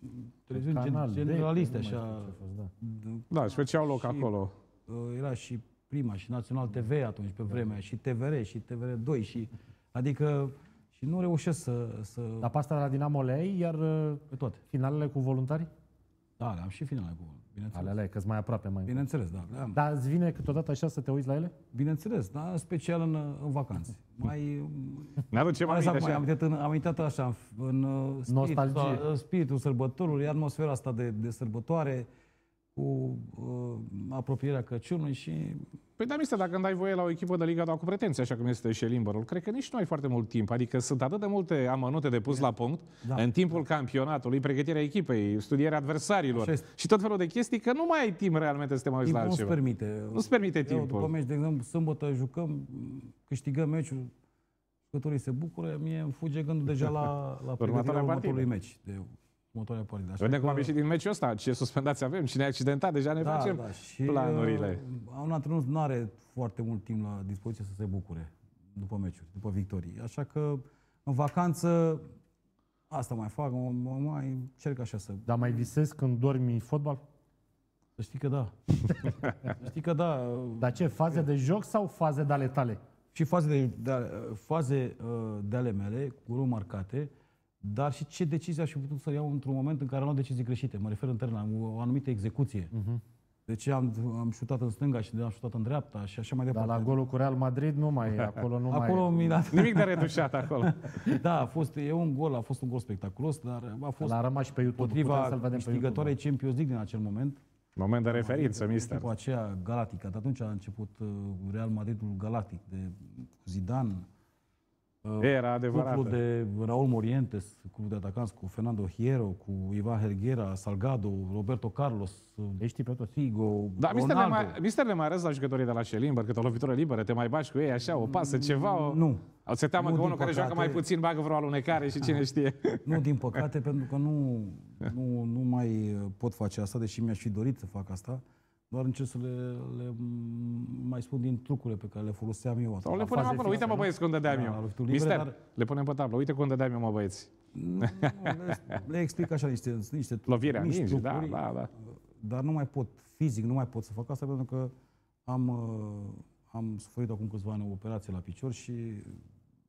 Speaker 2: uh, televiziuni gen-
Speaker 3: Canal D,
Speaker 2: generaliste,
Speaker 3: nu mai știu
Speaker 2: așa.
Speaker 3: ce a fost, da.
Speaker 1: Da, și făceau loc
Speaker 2: Și-
Speaker 1: acolo.
Speaker 2: Uh, era și Prima și Național TV atunci pe vremea, și TVR și TVR2 și adică și nu reușesc să, să
Speaker 3: Dar pe asta de la Dinamo le ai, iar uh,
Speaker 2: pe toate.
Speaker 3: finalele cu voluntari?
Speaker 2: Da, le am și finale cu bineînțeles.
Speaker 3: Ale alea, că mai aproape mai.
Speaker 2: Bineînțeles, da, le am.
Speaker 3: Dar îți vine câteodată așa să te uiți la ele?
Speaker 2: Bineînțeles, da, în special în, în vacanțe. Mai,
Speaker 1: Ne aducem
Speaker 2: mai
Speaker 1: aminte
Speaker 2: exact, mai
Speaker 1: așa.
Speaker 2: am intrat în, am intrat așa în, în uh, spiritul,
Speaker 3: Nostalgie.
Speaker 2: în spiritul sărbătorului, atmosfera asta de, de sărbătoare, cu uh, apropierea Crăciunului și
Speaker 1: Păi da, mister, dacă îmi dai voie la o echipă de Liga 2 cu pretenții, așa cum este și Limberul, cred că nici nu ai foarte mult timp. Adică sunt atât de multe amănunte de pus la punct
Speaker 2: Da.
Speaker 1: în timpul campionatului, pregătirea echipei, studierea adversarilor
Speaker 2: Așa este.
Speaker 1: și tot felul de chestii, că nu mai ai timp realmente să te mai uiți la
Speaker 2: timpul nu-ți
Speaker 1: altceva.
Speaker 2: permite.
Speaker 1: Nu-ți permite
Speaker 2: Eu,
Speaker 1: timpul.
Speaker 2: după meci, de exemplu, sâmbătă jucăm, câștigăm meciul, jucătorii se bucură, mie îmi fuge gândul deja la, la pregătirea următorului meci, de următoarea partidă. Așa
Speaker 1: Vedem cum
Speaker 2: că-
Speaker 1: am ieșit din meciul ăsta, ce suspendați avem, cine a accidentat, deja ne
Speaker 2: da,
Speaker 1: facem
Speaker 2: da, și
Speaker 1: planurile.
Speaker 2: uh, un antrenor nu are foarte mult timp la dispoziție să se bucure după meciuri, după victorii. Așa că în vacanță asta mai fac, mă, mă mai încerc așa să...
Speaker 3: Dar mai visezi când dormi fotbal?
Speaker 2: Să știi că da. Să știi că da.
Speaker 3: Dar ce, faze de joc sau faze de ale tale?
Speaker 2: Și faze de, de, faze uh, de ale mele, cu râuri marcate, dar și ce decizii aș fi putut să iau într-un moment în care am luat decizii greșite. Mă refer în termen la o anumită execuție. Uh-huh. De ce am, am șutat în stânga și de am șutat în dreapta și așa mai
Speaker 3: Dar
Speaker 2: departe.
Speaker 3: la golul cu Real Madrid nu mai e, acolo nu
Speaker 2: Acolo
Speaker 3: mai
Speaker 2: mi l-a...
Speaker 1: Nimic de retușat acolo. (laughs)
Speaker 2: Da, a fost, e un gol, a fost un gol spectaculos, dar a
Speaker 3: e.
Speaker 2: fost
Speaker 3: L-a rămas și pe YouTube, putem
Speaker 2: potriva
Speaker 3: să-l vedem pe YouTube.
Speaker 2: câștigătoarei Champions League din acel moment.
Speaker 1: Moment de referință, mister.
Speaker 2: Echipa aceea galactică. De atunci a început uh, Real Madridul galactic, de cu Zidane, uh,
Speaker 1: Era adevărată.
Speaker 2: Cuplul de Raul Morientes, cuplul de atacanți cu Fernando Hierro, cu Ivan Helguera, Salgado, Roberto Carlos,
Speaker 3: Ei știi pe toți.
Speaker 2: Figo,
Speaker 1: Da, mister, le
Speaker 2: Ronaldo.
Speaker 1: mai, mister, le mai arăți la jucătorii de la Șelimber, câte o lovitură liberă, te mai bași cu ei așa, o pasă, ceva? O...
Speaker 2: Nu.
Speaker 1: Au se teamă
Speaker 2: Nu,
Speaker 1: că
Speaker 2: din
Speaker 1: unul care joacă
Speaker 2: păcate.
Speaker 1: mai puțin bagă vreo alunecare și cine (laughs) știe.
Speaker 2: Nu, din păcate, pentru că nu, nu, nu mai uh, pot face asta, deși mi-aș fi dorit să fac asta. Doar încerc să le, le mai spun din trucurile pe care le foloseam eu.
Speaker 1: Sau le
Speaker 2: La
Speaker 1: punem
Speaker 2: faze
Speaker 1: acolo. Uite, mă
Speaker 2: fixe,
Speaker 1: băieți, cum dădeam
Speaker 2: Da,
Speaker 1: eu.
Speaker 2: lovituri libere,
Speaker 1: Mister,
Speaker 2: dar-
Speaker 1: le punem pe tablă. Uite cum dădeam eu, mă băieți.
Speaker 2: Nu, le, le explic așa niște, niște trucuri,
Speaker 1: Lovirea
Speaker 2: mici
Speaker 1: mingi, da,
Speaker 2: trucuri,
Speaker 1: da, da.
Speaker 2: Dar nu mai pot, fizic nu mai pot să fac asta pentru că am, uh, am suferit acum câțiva ani o operație la picior și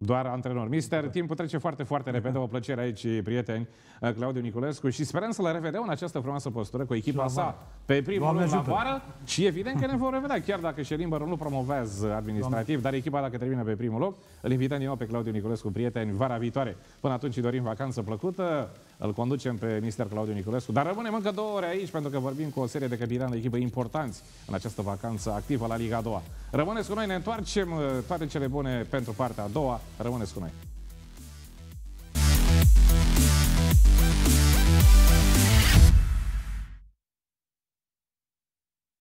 Speaker 1: Doar antrenor. Mister, timpul trece foarte, foarte repede. O plăcere aici, prieteni, Claudiu Niculescu și sperăm să le revedem în această frumoasă postură cu echipa sa pe primul
Speaker 2: Doamne
Speaker 1: loc la
Speaker 2: ajută!
Speaker 1: vară și evident că ne vom revedea, chiar dacă Șelimberul nu promovează administrativ, dar echipa dacă termină pe primul loc, îl invităm din nou pe Claudiu Niculescu, prieteni, vara viitoare. Până atunci îi dorim vacanță plăcută, îl conducem pe mister Claudiu Niculescu. Dar rămânem încă două ore aici, pentru că vorbim cu o serie de capitani de echipă importanți în această vacanță activă la Liga a doua. Rămâneți cu noi, ne întoarcem uh, toate cele bune pentru partea a doua. Rămâneți cu noi!